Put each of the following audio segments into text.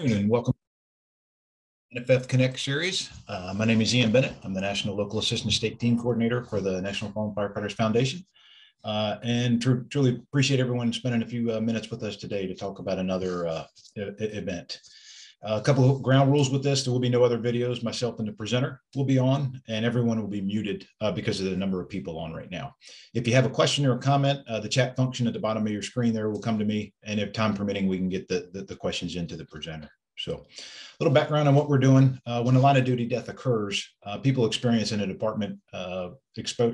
and welcome to the NFF Connect series. Uh, my name is Ian Bennett. I'm the National Local Assistance State Team Coordinator for the National Fallen Firefighters Foundation. Uh, and tr truly appreciate everyone spending a few uh, minutes with us today to talk about another uh, event a couple of ground rules with this. There will be no other videos. Myself and the presenter will be on, and everyone will be muted uh, because of the number of people on right now. If you have a question or a comment, uh, the chat function at the bottom of your screen there will come to me, and if time permitting, we can get the, the, the questions into the presenter. So, a little background on what we're doing. Uh, when a line of duty death occurs, uh, people experience in a department uh,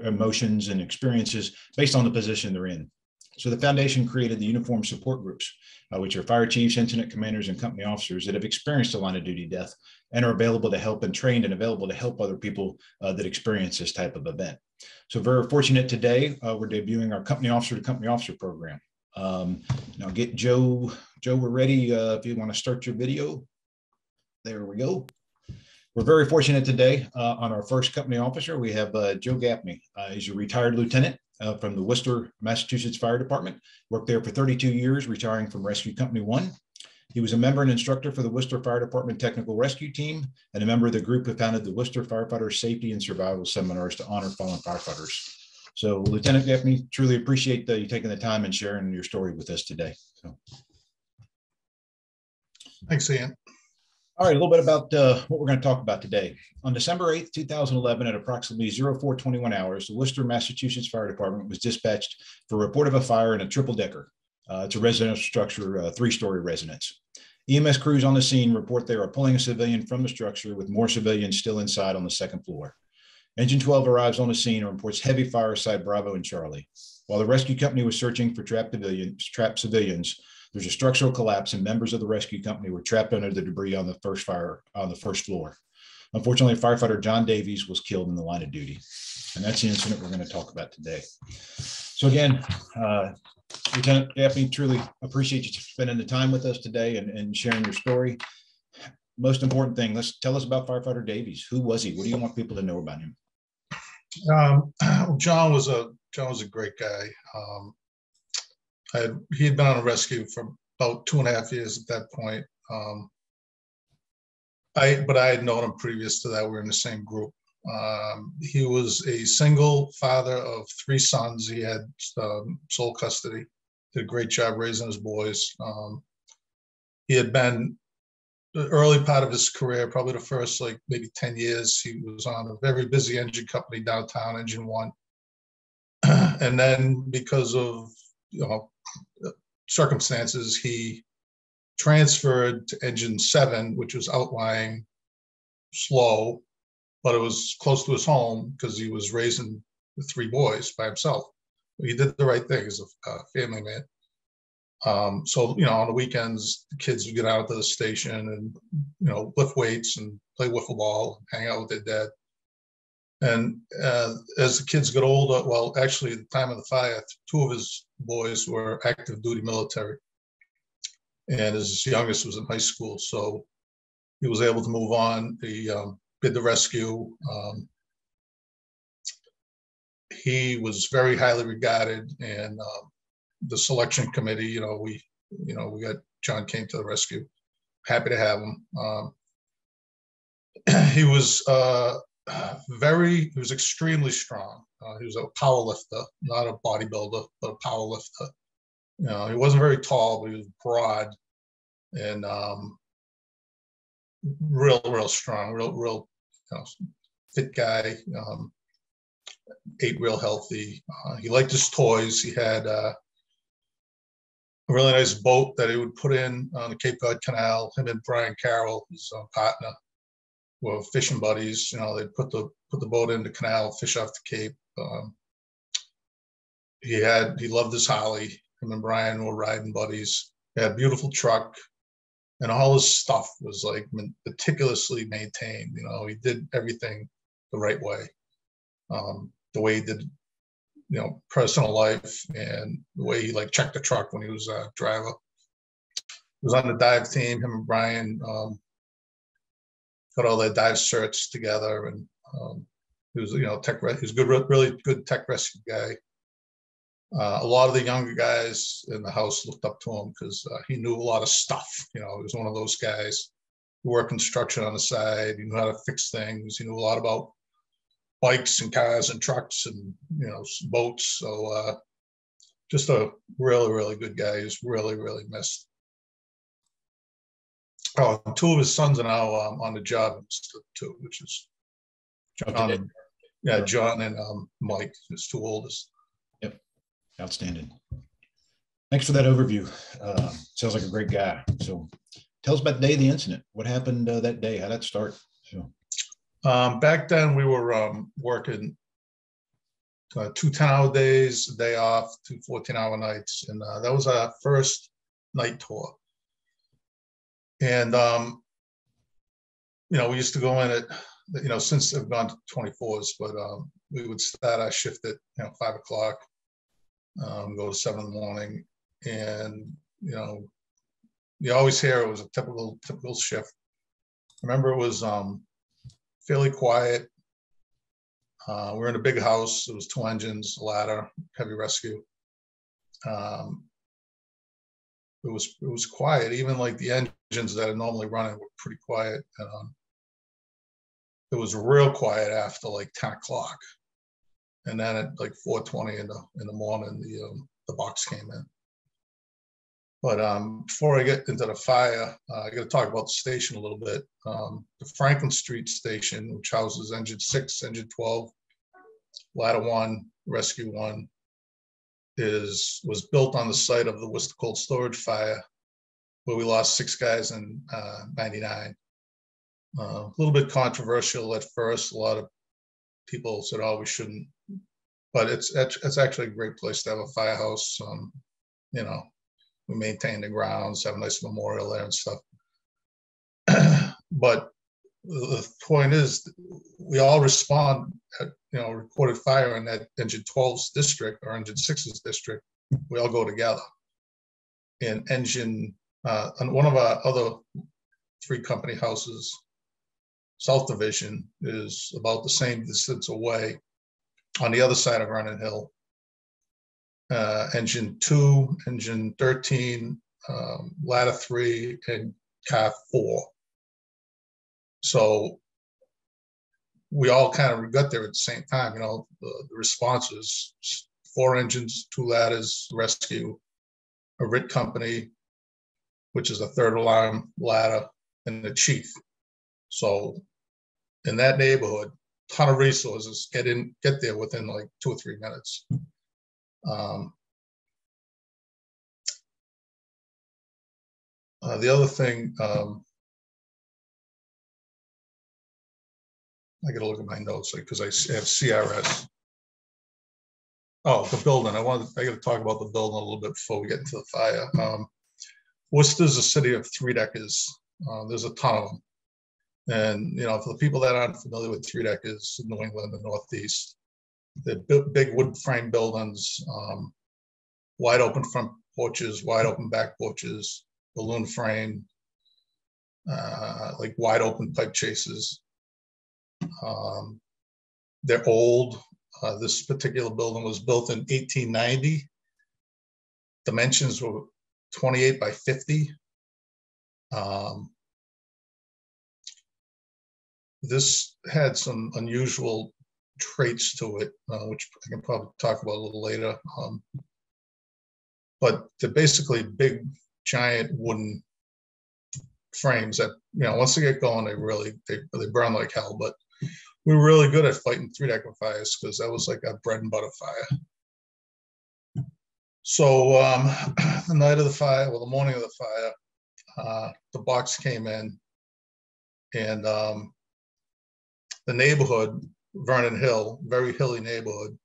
emotions and experiences based on the position they're in. So the foundation created the uniform support groups, uh, which are fire chiefs, incident commanders, and company officers that have experienced a line of duty death and are available to help and trained and available to help other people uh, that experience this type of event. So very fortunate today, uh, we're debuting our company officer to company officer program. Um, now get Joe, Joe, we're ready. Uh, if you want to start your video, there we go. We're very fortunate today uh, on our first company officer. We have uh, Joe Gaffney. he's a retired lieutenant uh, from the Worcester, Massachusetts Fire Department. Worked there for 32 years, retiring from Rescue Company 1. He was a member and instructor for the Worcester Fire Department Technical Rescue Team and a member of the group who founded the Worcester Firefighter Safety and Survival Seminars to honor fallen firefighters. So, Lieutenant Gaffney, truly appreciate the, you taking the time and sharing your story with us today. So. Thanks, Ian. All right, a little bit about uh, what we're going to talk about today. On December 8th, 2011, at approximately 0421 hours, the Worcester, Massachusetts Fire Department was dispatched for a report of a fire in a triple decker. Uh, it's a residential structure, uh, three story residence. EMS crews on the scene report they are pulling a civilian from the structure with more civilians still inside on the second floor. Engine 12 arrives on the scene and reports heavy fire side Bravo and Charlie. While the rescue company was searching for trapped civilians, trapped civilians there's a structural collapse, and members of the rescue company were trapped under the debris on the first fire on the first floor. Unfortunately, firefighter Jon Davies was killed in the line of duty, and that's the incident we're going to talk about today. So again, uh, Lieutenant Gaffney, truly appreciate you spending the time with us today and, and sharing your story. Most important thing, let's tell us about firefighter Davies. Who was he? What do you want people to know about him? Um, Jon was a Jon was a great guy. Um, had, he had been on a rescue for about two and a half years at that point. Um, I, but I had known him previous to that. We were in the same group. Um, he was a single father of three sons. He had um, sole custody. Did a great job raising his boys. Um, he had been the early part of his career, probably the first like maybe 10 years, he was on a very busy engine company downtown, Engine One. and then because of you know, circumstances, he transferred to engine seven, which was outlying slow, but it was close to his home because he was raising the three boys by himself. He did the right thing as a family man. Um, so, you know, on the weekends, the kids would get out to the station and, you know, lift weights and play wiffle ball, hang out with their dad. And uh, as the kids got older, well, actually, at the time of the fire, two of his boys were active duty military, and his youngest was in high school, so he was able to move on. He um, did the rescue. Um, he was very highly regarded, and um, the selection committee, you know, we, you know, we got Jon came to the rescue. Happy to have him. Um, he was uh, very, he was extremely strong. Uh, he was a power lifter, not a bodybuilder, but a power lifter. You know, he wasn't very tall, but he was broad and um, real, real strong, real, real you know, fit guy. Um, ate real healthy. Uh, he liked his toys. He had uh, a really nice boat that he would put in on the Cape Cod Canal. Him and Brian Carroll, his uh, partner, were fishing buddies. You know, they'd put the put the boat in the canal, fish off the Cape. Um, he had he loved his Harley. Him and Brian were riding buddies. He had a beautiful truck, and all his stuff was like meticulously maintained. You know, he did everything the right way. Um, the way he did, you know, personal life and the way he like checked the truck when he was a driver. He was on the dive team. Him and Brian um, got all their dive certs together, and um, he was you know tech. He was good, really good tech rescue guy. Uh, a lot of the younger guys in the house looked up to him because uh, he knew a lot of stuff. You know, he was one of those guys who worked construction on the side. He knew how to fix things. He knew a lot about bikes and cars and trucks and you know boats. So uh, just a really really good guy. He's really really missed. Oh, two of his sons are now um, on the job too, which is Jon and, yeah, Jon and um, Mike, his two oldest. Yep, outstanding. Thanks for that overview. Uh, sounds like a great guy. So, tell us about the day of the incident. What happened uh, that day? How did that start? So, um, back then we were um, working uh, two 10 hour days, a day off, two 14 hour nights. And uh, that was our first night tour. And, um, you know, we used to go in at, you know, since I've gone to 24s, but um, we would start our shift at, you know, five o'clock, um, go to seven in the morning. And, you know, you always hear it was a typical, typical shift. I remember it was um, fairly quiet. Uh, we're in a big house. It was two engines, a ladder, heavy rescue. Um, it was it was quiet. Even like the engines that are normally running were pretty quiet. And, um, it was real quiet after like 10 o'clock, and then at like 4:20 in the in the morning, the um, the box came in. But um, before I get into the fire, uh, I got to talk about the station a little bit. Um, the Franklin Street station, which houses engine six, engine 12, ladder one, rescue one, is was built on the site of the Worcester Cold Storage fire, where we lost six guys in uh, 99. Uh, a little bit controversial at first. A lot of people said, "Oh, we shouldn't," but it's it's actually a great place to have a firehouse. Um, you know, we maintain the grounds, have a nice memorial there and stuff. but the point is, we all respond at, you know, reported fire in that engine 12's district or engine 6's district. We all go together. And engine, uh, and one of our other three company houses, South Division, is about the same distance away on the other side of Vernon Hill uh, engine two, engine 13, um, ladder three, and car four. So we all kind of got there at the same time. You know, the, the responses four engines, two ladders, rescue, a RIT company, which is a third alarm ladder, and the chief. So in that neighborhood, ton of resources get in, get there within like two or three minutes. Um, uh, the other thing, um, I got to look at my notes because I have CRS. Oh, the building. I want. I got to talk about the building a little bit before we get into the fire. Um, Worcester's a city of three deckers. Uh, there's a ton of them. And you know, for the people that aren't familiar with three deckers in New England and the big wood frame buildings, um, wide open front porches, wide open back porches, balloon frame, uh, like wide open pipe chases. Um, they're old. Uh, this particular building was built in 1890. Dimensions were 28 by 50. Um, this had some unusual traits to it, uh, which I can probably talk about a little later. Um, but they're basically big, giant wooden frames that you know once they get going, they really they they burn like hell. But we were really good at fighting three decker fires because that was like a bread and butter fire. So um, the night of the fire, well, the morning of the fire, uh, the box came in, and um, the neighborhood Vernon Hill, very hilly neighborhood.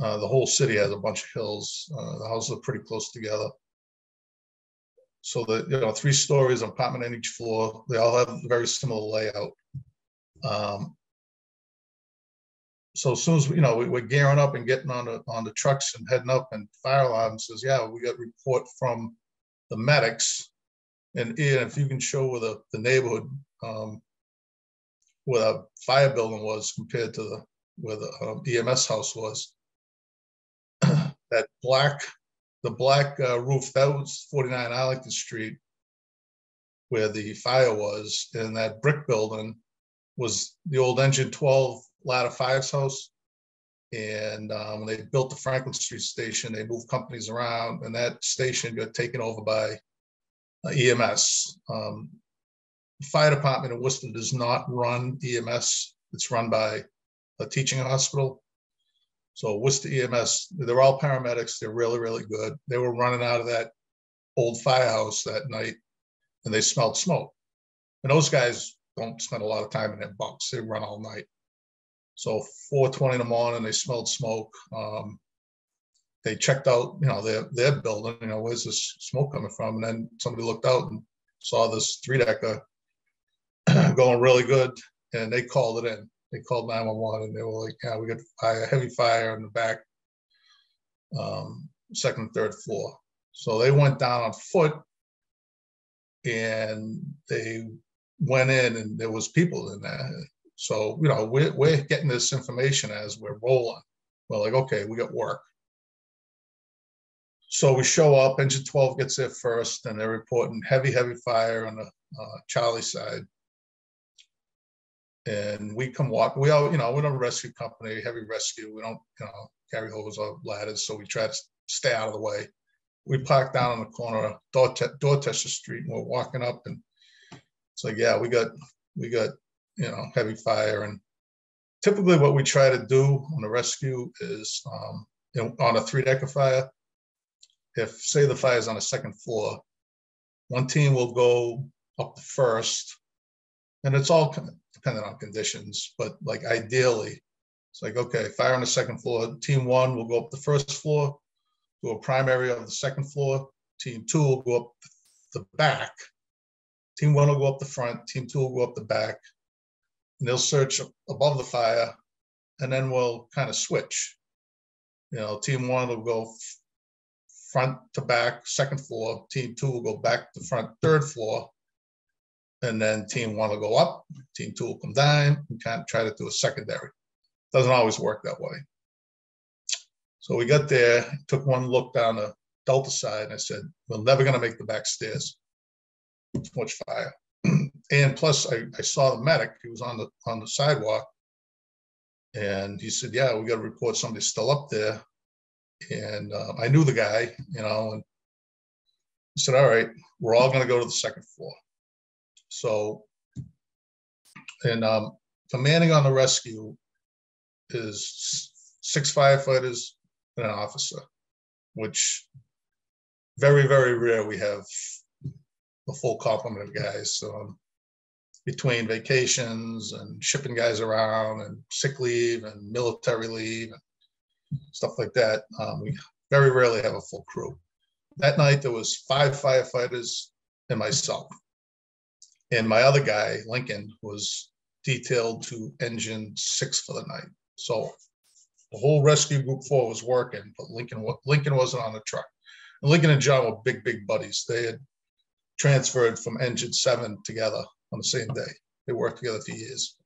Uh, the whole city has a bunch of hills. Uh, the houses are pretty close together. So the you know three stories, apartment on each floor. They all have a very similar layout. Um, so as soon as you know we, are gearing up and getting on the on the trucks and heading up, and fire alarm says, "Yeah, we got report from the medics." And Ian, if you can show where the, the neighborhood um, where a fire building was compared to the where the um, EMS house was. that black, the black uh, roof, that was 49 Arlington Street where the fire was, and that brick building was the old engine 12 ladder fives house. And um, when they built the Franklin Street station, they moved companies around, and that station got taken over by uh, EMS. Um, the fire department in Worcester does not run EMS. It's run by a teaching hospital. So Worcester EMS, they're all paramedics. They're really, really good. They were running out of that old firehouse that night and they smelled smoke. And those guys don't spend a lot of time in their bunks. They run all night. So 4:20 in the morning, they smelled smoke. Um, they checked out, you know, their their building. You know, where's this smoke coming from? And then somebody looked out and saw this three decker going really good, and they called it in. They called 911, and they were like, "Yeah, we got fire, heavy fire in the back, um, second, third floor." So they went down on foot and they went in and there was people in there. So, you know, we're, we're getting this information as we're rolling. We're like, okay, we got work. So we show up, engine 12 gets there first, and they're reporting heavy, heavy fire on the uh, Charlie side. And we come walk, we all, you know, we're a rescue company, heavy rescue. We don't, you know, carry hose or ladders, so we try to stay out of the way we parked down on the corner of Dorchester, Street and we're walking up and it's like, yeah, we got, we got, you know, heavy fire. And typically what we try to do on the rescue is um, you know, on a three decker fire, if say the fire is on the second floor, one team will go up the first and it's all dependent on conditions, but like ideally, it's like, okay, fire on the second floor, team one will go up the first floor, to a primary on the second floor. Team two will go up the back. Team one will go up the front. Team two will go up the back. And they'll search above the fire, and then we'll kind of switch. You know, team one will go front to back, second floor. Team two will go back to front, third floor. And then team one will go up, team two will come down and kind of try to do a secondary. Doesn't always work that way. So we got there, took one look down the Delta side, and I said, "We're never going to make the back stairs. Too much fire." and plus, I, I saw the medic. He was on the on the sidewalk, and he said, "Yeah, we got to report somebody's still up there." And uh, I knew the guy, you know, and said, "All right, we're all going to go to the second floor." So, and um, commanding on the rescue is six firefighters, and an officer, which very, very rare we have a full complement of guys. Um, between vacations and shipping guys around and sick leave and military leave and stuff like that, um, we very rarely have a full crew. That night there was five firefighters and myself. And my other guy, Lincoln, was detailed to engine six for the night. So the whole rescue group four was working, but Lincoln Lincoln wasn't on the truck. And Lincoln and Jon were big, big buddies. They had transferred from engine seven together on the same day. They worked together for years.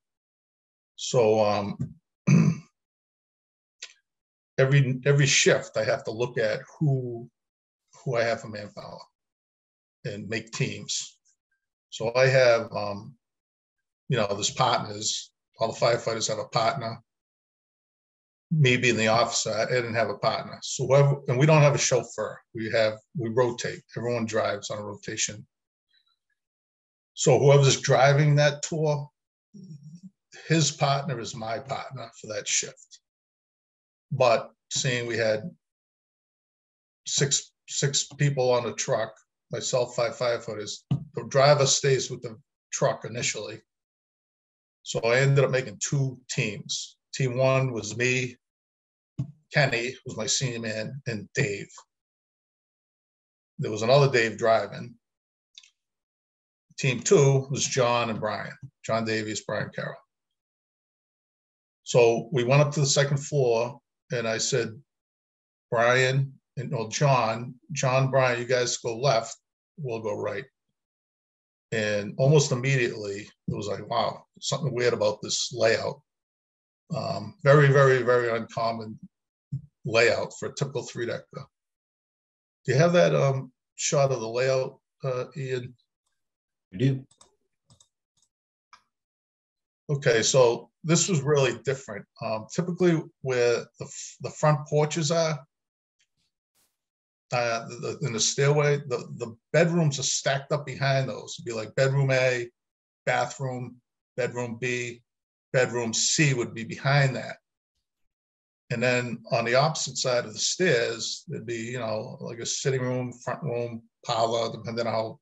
So um, every every shift, I have to look at who who I have for manpower and make teams. So I have, um, you know, there's partners. All the firefighters have a partner me being the officer, I didn't have a partner. So whoever, and we don't have a chauffeur. We have we rotate. Everyone drives on a rotation. So whoever's driving that tour, his partner is my partner for that shift. But seeing we had six six people on a truck, myself, five five firefighters, the driver stays with the truck initially. So I ended up making two teams. Team one was me, Kenny was my senior man, and Dave. There was another Dave driving. Team two was Jon and Brian, Jon Davies, Brian Carroll. So we went up to the second floor, and I said, Brian and well, Jon, Jon, Brian, you guys go left, we'll go right. And almost immediately, it was like, wow, something weird about this layout. Um, very, very, very uncommon layout for a typical three decker. Do you have that um, shot of the layout, uh, Ian? We do. Okay, so this was really different. Um, typically, where the, the front porches are, uh, the, the, in the stairway, the, the bedrooms are stacked up behind those. It'd be like bedroom A, bathroom, bedroom B, bedroom C would be behind that. And then on the opposite side of the stairs, there'd be, you know, like a sitting room, front room, parlor, depending on how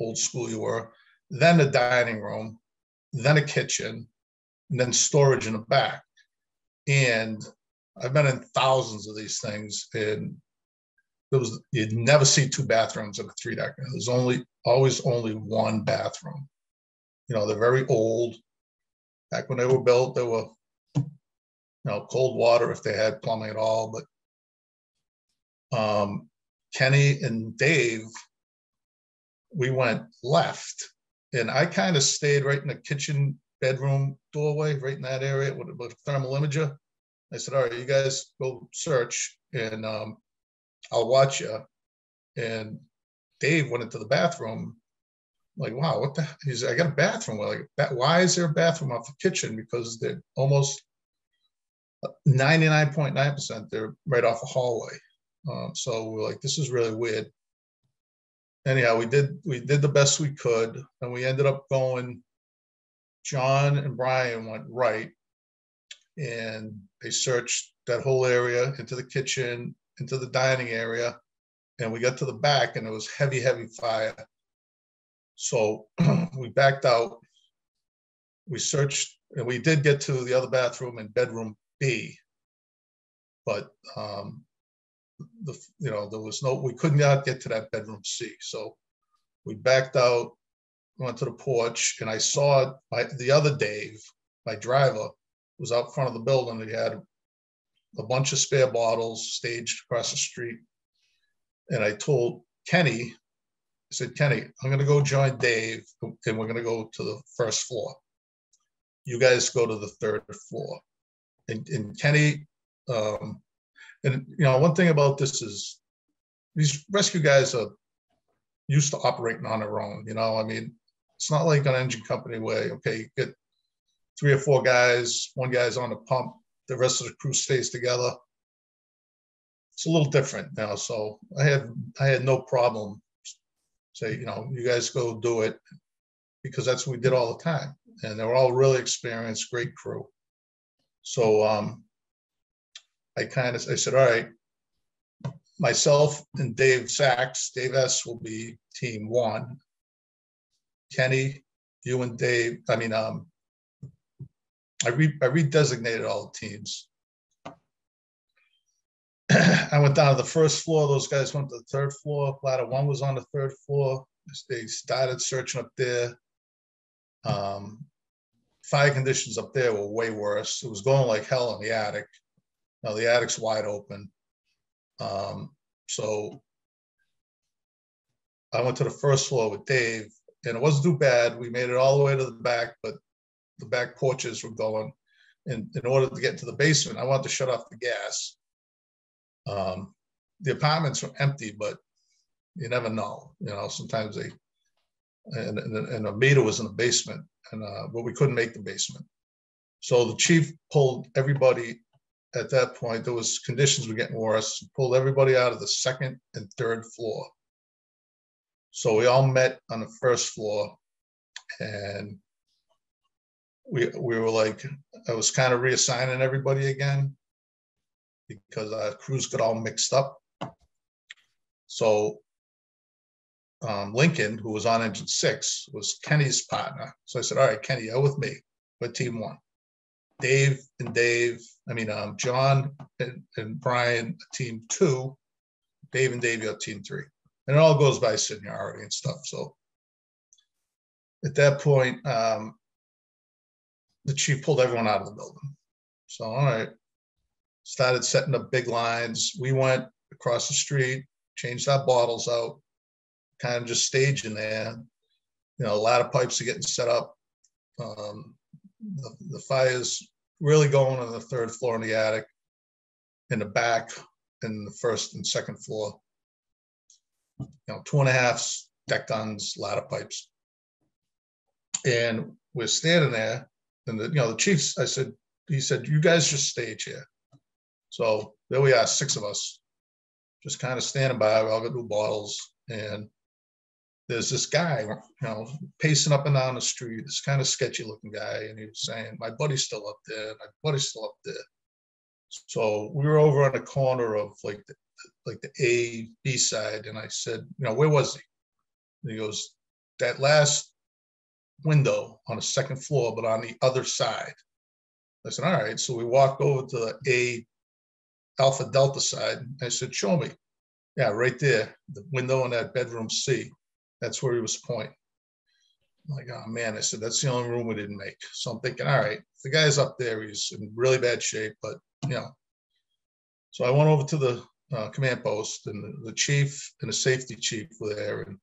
old school you were, then a dining room, then a kitchen, and then storage in the back. And I've been in thousands of these things, and there was you'd never see two bathrooms in a three decker. There's only always only one bathroom. You know, they're very old. Back when they were built, they were you know cold water if they had plumbing at all. But um, Kenny and Dave, we went left, and I kind of stayed right in the kitchen bedroom doorway, right in that area with, with thermal imager. I said, all right, you guys go search and um, I'll watch you. And Dave went into the bathroom, like, wow, what the? He's, I got a bathroom. Like, why is there a bathroom off the kitchen? Because they're almost 99.9%, they're right off a hallway. Um, so we're like, this is really weird. Anyhow, we did we did the best we could, and we ended up going. Jon and Brian went right, and they searched that whole area into the kitchen, into the dining area, and we got to the back, and it was heavy, heavy fire. So we backed out. We searched, and we did get to the other bathroom and bedroom B, but um, the you know there was no we could not get to that bedroom C. So we backed out, went to the porch, and I saw my, the other Dave, my driver, was out front of the building. He had a bunch of spare bottles staged across the street. And I told Kenny, I said, Kenny, I'm going to go join Dave and we're going to go to the first floor. You guys go to the third floor. And, and Kenny, um, and you know, one thing about this is these rescue guys are used to operating on their own. You know, I mean, it's not like an engine company way. Okay, you get three or four guys, one guy's on the pump, the rest of the crew stays together. It's a little different now. So I had I had no problem say, you know, you guys go do it because that's what we did all the time. And they were all really experienced, great crew. So um, I kind of I said, all right, myself and Dave Sachs, Dave S will be team one. Kenny, you and Dave, I mean, um, I, re, I redesignated all the teams. I went down to the first floor. Those guys went to the third floor. Ladder one was on the third floor. They started searching up there. Um, fire conditions up there were way worse. It was going like hell in the attic. Now the attic's wide open. Um, so I went to the first floor with Dave, and it wasn't too bad. We made it all the way to the back, but the back porches were going. And in order to get to the basement, I wanted to shut off the gas. Um, the apartments were empty, but you never know. You know, sometimes they and, and, and a meter was in the basement, and uh, but we couldn't make the basement. So the chief pulled everybody. At that point, there was conditions were getting worse. Pulled everybody out of the second and third floor. So we all met on the first floor, and we we were like, I was kind of reassigning everybody again because our crews got all mixed up. So um, Lincoln, who was on engine six, was Kenny's partner. So I said, "All right, Kenny, you're with me. We're team one. Dave and Dave, I mean, um, Jon and, and Brian, team two. Dave and Dave, you're team three. And it all goes by seniority and stuff. So at that point, um, the chief pulled everyone out of the building. So, all right, started setting up big lines. We went across the street, changed our bottles out, kind of just staging there. You know, a lot of pipes are getting set up. Um, the, the fire's really going on the third floor in the attic. in the back and the first and second floor. You know, two and a halfs, deck guns, ladder pipes. And we're standing there, and the, you know, the chiefs, I said, he said, you guys just stage here. So there we are, six of us, just kind of standing by. We all got new bottles, and there's this guy, you know, pacing up and down the street, this kind of sketchy looking guy, and he was saying, "My buddy's still up there. My buddy's still up there." So we were over on the corner of like the like the A B side, and I said, "You know, where was he?" And he goes, "That last window on the second floor, but on the other side." I said, "All right." So we walked over to the A Alpha Delta side. I said, "Show me." Yeah, right there, the window in that bedroom C. That's where he was pointing. I'm like, oh man, I said, that's the only room we didn't make. So I'm thinking, all right, the guy's up there, he's in really bad shape, but you know. So I went over to the uh, command post and the, the, chief and the safety chief were there. And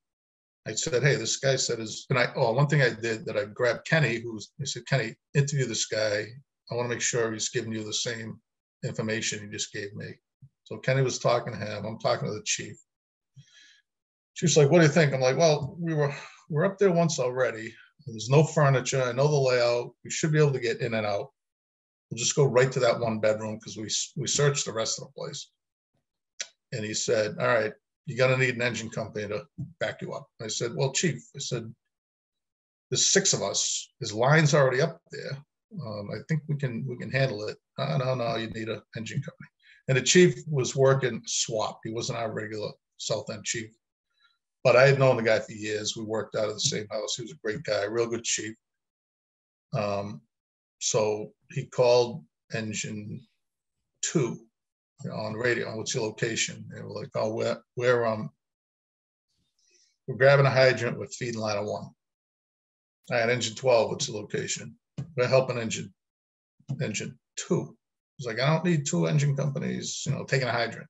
I said, hey, this guy said is, and I, oh, one thing I did that I grabbed Kenny, who's, I said, Kenny, interview this guy. I want to make sure he's giving you the same information he just gave me. So Kenny was talking to him. I'm talking to the chief. She's like, what do you think? I'm like, well, we were, we're up there once already. There's no furniture. I know the layout. We should be able to get in and out. We'll just go right to that one bedroom because we, we searched the rest of the place. And he said, all right, you're going to need an engine company to back you up. I said, well, chief, I said, there's six of us. His line's already up there. Um, I think we can we can handle it. No, no, no, you need an engine company. And the chief was working swap. He wasn't our regular South End chief. But I had known the guy for years. We worked out of the same house. He was a great guy, real good chief. Um, so he called engine two you know, on the radio. What's your location? They were like, oh, we're, we're, um, we're grabbing a hydrant with feeding line of one. I had engine 12. What's the location? We're helping engine, engine two. He's like, I don't need two engine companies, you know, taking a hydrant.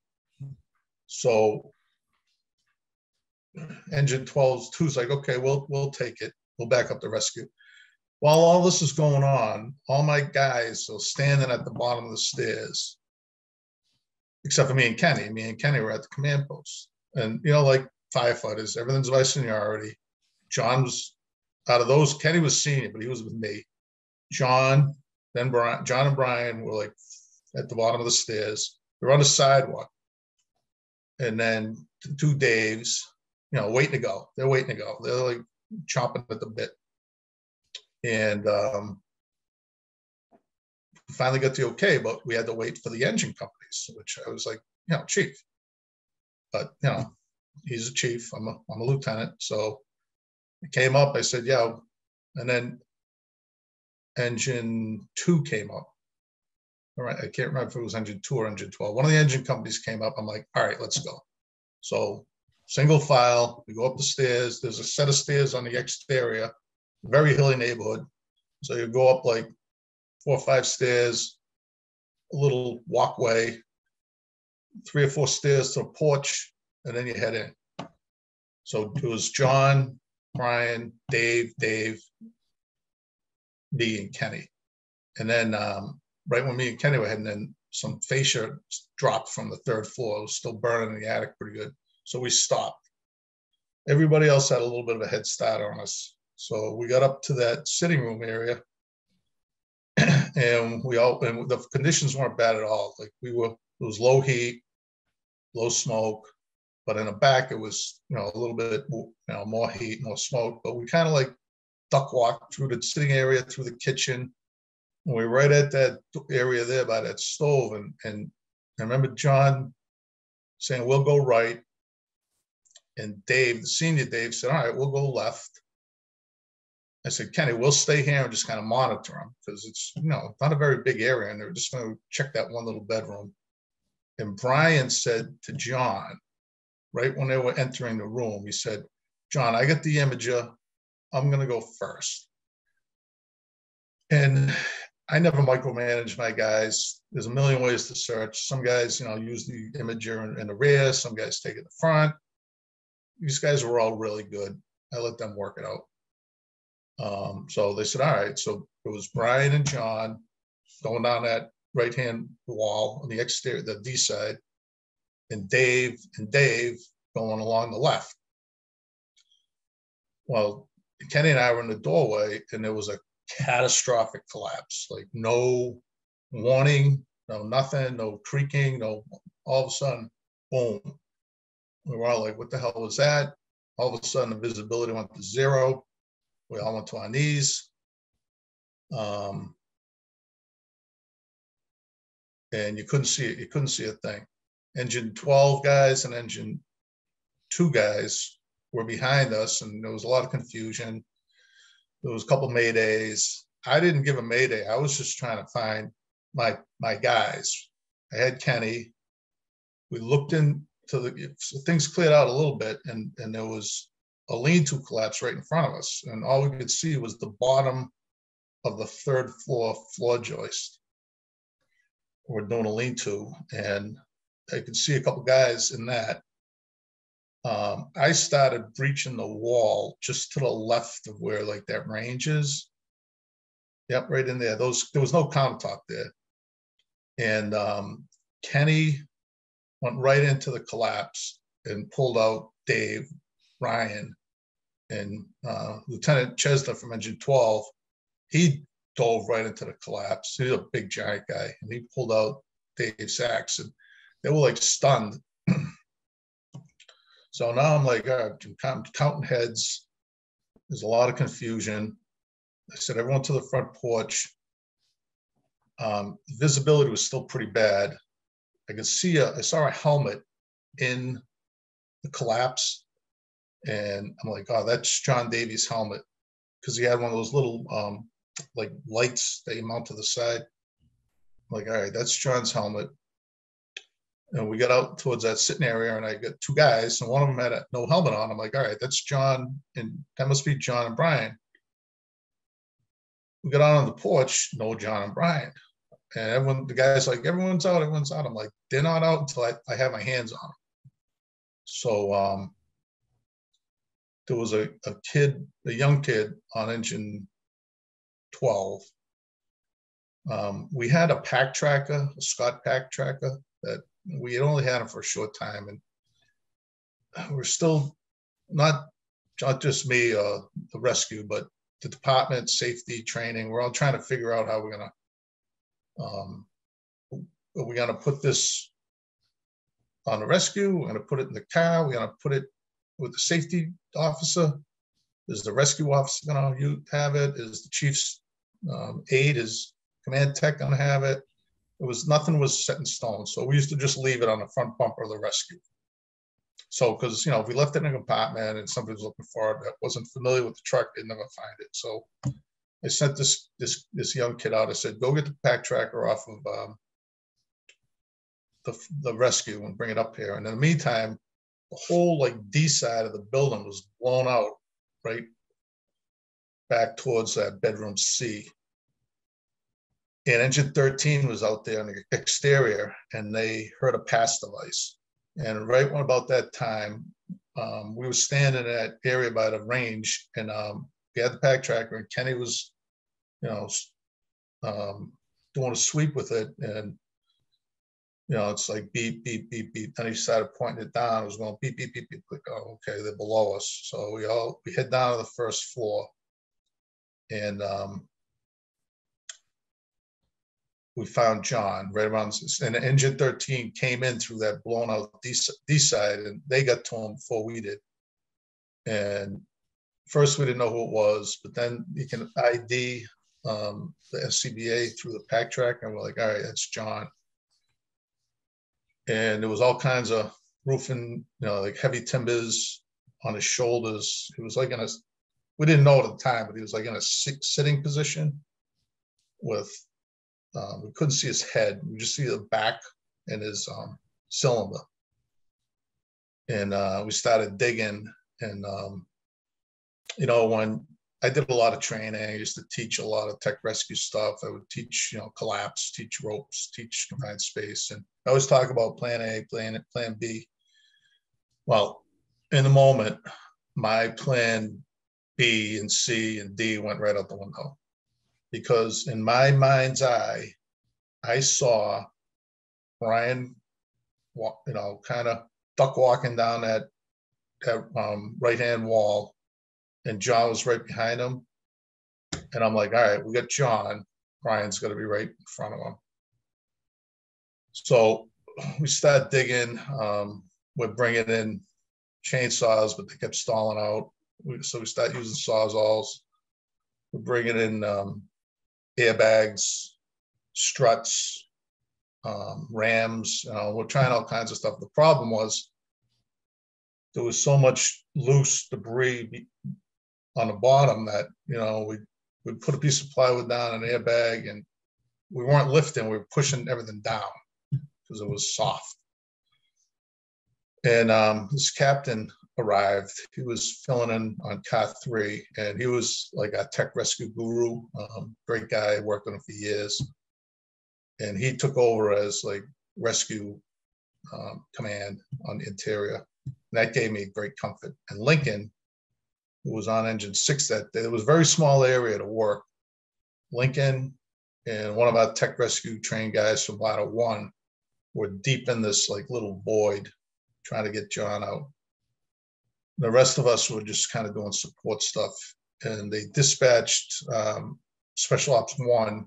So engine 12's two's like, okay, we'll we'll take it. We'll back up the rescue. While all this is going on, all my guys are standing at the bottom of the stairs, except for me and Kenny. Me and Kenny were at the command post. And you know, like firefighters, everything's by seniority. Jon was out of those, Kenny was senior, but he was with me. Jon, then Brian, Jon and Brian were like at the bottom of the stairs. They're on the sidewalk. And then two Daves, you know, waiting to go. They're waiting to go. They're like chomping at the bit. And um, finally got the okay, but we had to wait for the engine which I was like, you know, chief. But you know, he's a chief. I'm a I'm a lieutenant. So it came up. I said, yeah. And then engine two came up. All right, I can't remember if it was engine two or engine 12. One of the engine companies came up. I'm like, all right, let's go. So single file. We go up the stairs. There's a set of stairs on the exterior, very hilly neighborhood. So you go up like four or five stairs, little walkway, three or four stairs to a porch, and then you head in. So it was Jon, Brian, Dave, Dave, me, and Kenny. And then um, right when me and Kenny were heading in, some fascia dropped from the third floor. It was still burning in the attic pretty good. So we stopped. Everybody else had a little bit of a head start on us. So we got up to that sitting room area and we all, and the conditions weren't bad at all. Like we were, it was low heat, low smoke, but in the back, it was, you know, a little bit, you know, more heat, more smoke, but we kind of like duck walked through the sitting area, through the kitchen. And we were right at that area there by that stove. And, and I remember Jon saying, we'll go right. And Dave, the senior Dave, said, All right, we'll go left. I said, Kenny, we'll stay here and just kind of monitor them because it's, you know, not a very big area and they're just going to check that one little bedroom. And Brian said to Jon, right when they were entering the room, he said, Jon, I got the imager. I'm going to go first. And I never micromanage my guys. There's a million ways to search. Some guys, you know, use the imager in, in the rear. Some guys take it in the front these guys were all really good. I let them work it out. Um, so they said, all right. So it was Brian and Jon going down that right-hand wall on the exterior, the D side, and Dave and Dave going along the left. Well, Kenny and I were in the doorway and there was a catastrophic collapse, like no warning, no nothing, no creaking, no, all of a sudden, boom. We were all like, what the hell was that? All of a sudden, the visibility went to zero. We all went to our knees. Um, and you couldn't see it. You couldn't see a thing. Engine 12 guys and engine two guys were behind us, and there was a lot of confusion. There was a couple maydays. I didn't give a mayday. I was just trying to find my my guys. I had Kenny. We looked into the things cleared out a little bit, and and there was a lean-to collapse right in front of us, and all we could see was the bottom of the third floor floor joist. We're doing a lean-to, and I could see a couple guys in that. Um, I started breaching the wall just to the left of where like that range is. Yep, right in there. Those there was no countertop there, and um, Kenny went right into the collapse and pulled out Dave, Ryan, and uh, Lieutenant Chesner from Engine 12. He dove right into the collapse. He's a big giant guy, and he pulled out Dave Sachs, and they were like stunned. so now I'm like, right, I'm counting heads. There's a lot of confusion. I said, everyone to the front porch. Um, visibility was still pretty bad. I could see a, I saw a helmet in the collapse, and I'm like, oh, that's Jon Davies' helmet because he had one of those little um, like lights that you mount to the side. I'm like, all right, that's Jon's helmet. And we got out towards that sitting area, and I got two guys, and one of them had a, no helmet on. I'm like, all right, that's Jon, and that must be Jon and Brian. We got out on the porch, no Jon and Brian. And everyone, the guy's like, everyone's out, everyone's out. I'm like, they're not out until I, I have my hands on them. So um, there was a, a kid, a young kid on engine 12. Um, we had a pack tracker, a Scott pack tracker that we had only had him for a short time. And we're still not, not just me, uh, the rescue, but the department, safety, training. We're all trying to figure out how we're going to, um, are going to put this on the rescue? We're going to put it in the car. We're going to put it with the safety officer? Is the rescue officer going to have it? Is the chief's um, aide, is command tech going to have it? It was nothing was set in stone. So we used to just leave it on the front bumper of the rescue. So, because you know, if we left it in a compartment and somebody was looking for it that wasn't familiar with the truck, they'd never find it. So, I sent this this this young kid out. I said, "Go get the pack tracker off of um, the the rescue and bring it up here." And in the meantime, the whole like D side of the building was blown out right back towards that bedroom C. And engine 13 was out there on the exterior and they heard a pass device. And right when about that time, um, we were standing in that area by the range and um, we had the pack tracker and Kenny was, you know, um, doing a sweep with it. And you know, it's like beep, beep, beep, beep. Then he started pointing it down. It was going beep, beep, beep, beep. Like, oh, okay, they're below us. So we all we head down to the first floor, and um, we found Jon right around. And engine 13 came in through that blown out D, D side, and they got to him before we did. And first we didn't know who it was, but then you can ID um, the SCBA through the pack track, and we're like, all right, that's Jon and there was all kinds of roofing, you know, like heavy timbers on his shoulders. He was like in a, we didn't know at the time, but he was like in a sitting position with, um, we couldn't see his head. We just see the back and his um, cylinder. And uh, we started digging and, um, you know, when I did a lot of training. I used to teach a lot of tech rescue stuff. I would teach, you know, collapse, teach ropes, teach confined space, and I always talk about Plan A, Plan Plan B. Well, in the moment, my Plan B and C and D went right out the window because in my mind's eye, I saw Brian you know, kind of duck walking down that that um, right hand wall, and Jon was right behind him. And I'm like, all right, we got Jon. Brian's going to be right in front of him. So we start digging. Um, we're bringing in chainsaws, but they kept stalling out. We, so we start using sawzalls. We're bringing in um, airbags, struts, um, rams. You know, we're trying all kinds of stuff. The problem was there was so much loose debris on the bottom that you know we we put a piece of plywood down an airbag and we weren't lifting we were pushing everything down because it was soft and um, this captain arrived he was filling in on car three and he was like a tech rescue guru um, great guy worked on it for years and he took over as like rescue um, command on interior that gave me great comfort. And Lincoln, who was on engine six that day, it was a very small area to work. Lincoln and one of our tech rescue trained guys from Ladder One were deep in this like little void trying to get Jon out. The rest of us were just kind of doing support stuff. And they dispatched um, Special Ops One,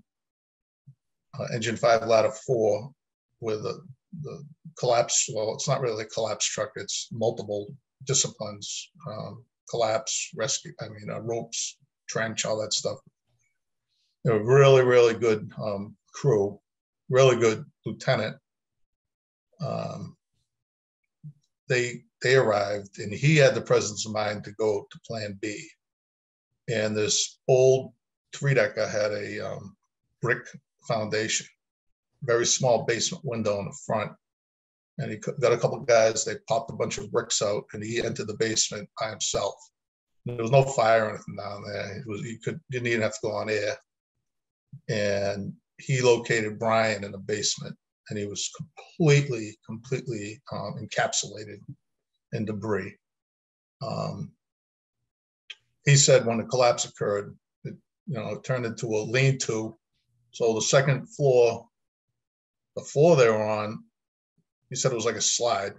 uh, Engine Five, Ladder Four, with a the collapse, well, it's not really a collapse truck, it's multiple disciplines, um, collapse, rescue, I mean, uh, ropes, trench, all that stuff. They're a really, really good um, crew, really good lieutenant. Um, they they arrived and he had the presence of mind to go to plan B. And this old three decker had a um, brick foundation very small basement window in the front. And he got a couple of guys, they popped a bunch of bricks out and he entered the basement by himself. There was no fire or anything down there. It was you could didn't even have to go on air. And he located Brian in the basement and he was completely, completely um, encapsulated in debris. Um, he said when the collapse occurred, it, you know, it turned into a lean-to. So the second floor the floor they were on, he said it was like a slide.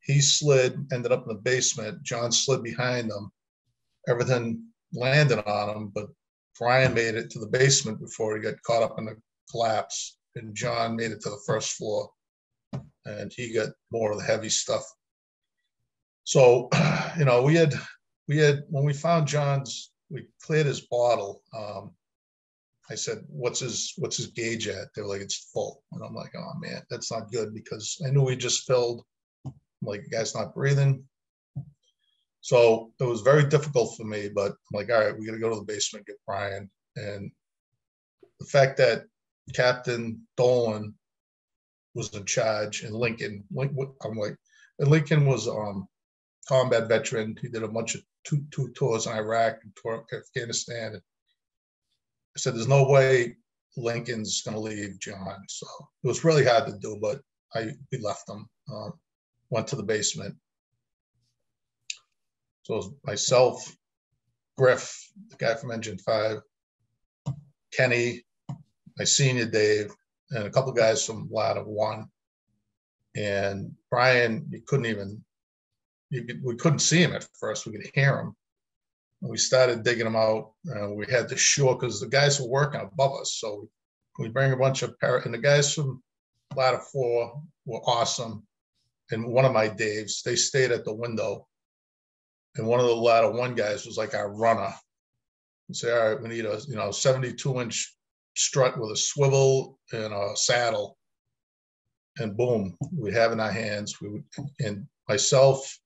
He slid, ended up in the basement. Jon slid behind him. Everything landed on him, but Brian made it to the basement before he got caught up in the collapse. And Jon made it to the first floor and he got more of the heavy stuff. So, you know, we had, we had, when we found Jon's, we cleared his bottle. Um, I said, "What's his What's his gauge at?" They're like, "It's full," and I'm like, "Oh man, that's not good," because I knew we just filled. I'm like, the guy's not breathing. So it was very difficult for me, but I'm like, all right, we got to go to the basement, get Brian. And the fact that Captain Dolan was in charge and Lincoln, I'm like, Lincoln was um combat veteran. He did a bunch of two, two tours in Iraq and Afghanistan. And I said, there's no way Lincoln's going to leave Jon. So it was really hard to do, but I we left them, uh, went to the basement. So myself, Griff, the guy from Engine 5, Kenny, my senior Dave, and a couple guys from Ladder 1. And Brian, you couldn't even, you could, we couldn't see him at first. We could hear him And we started digging him out. Uh, we had to shore because the guys were working above us. So we we bring a bunch of par- and the guys from ladder four were awesome. And one of my Daves, they stayed at the window. And one of the ladder one guys was like our runner. And say, all right, we need a you know 72 inch strut with a swivel and a saddle. And boom, we have in our hands. We would, and myself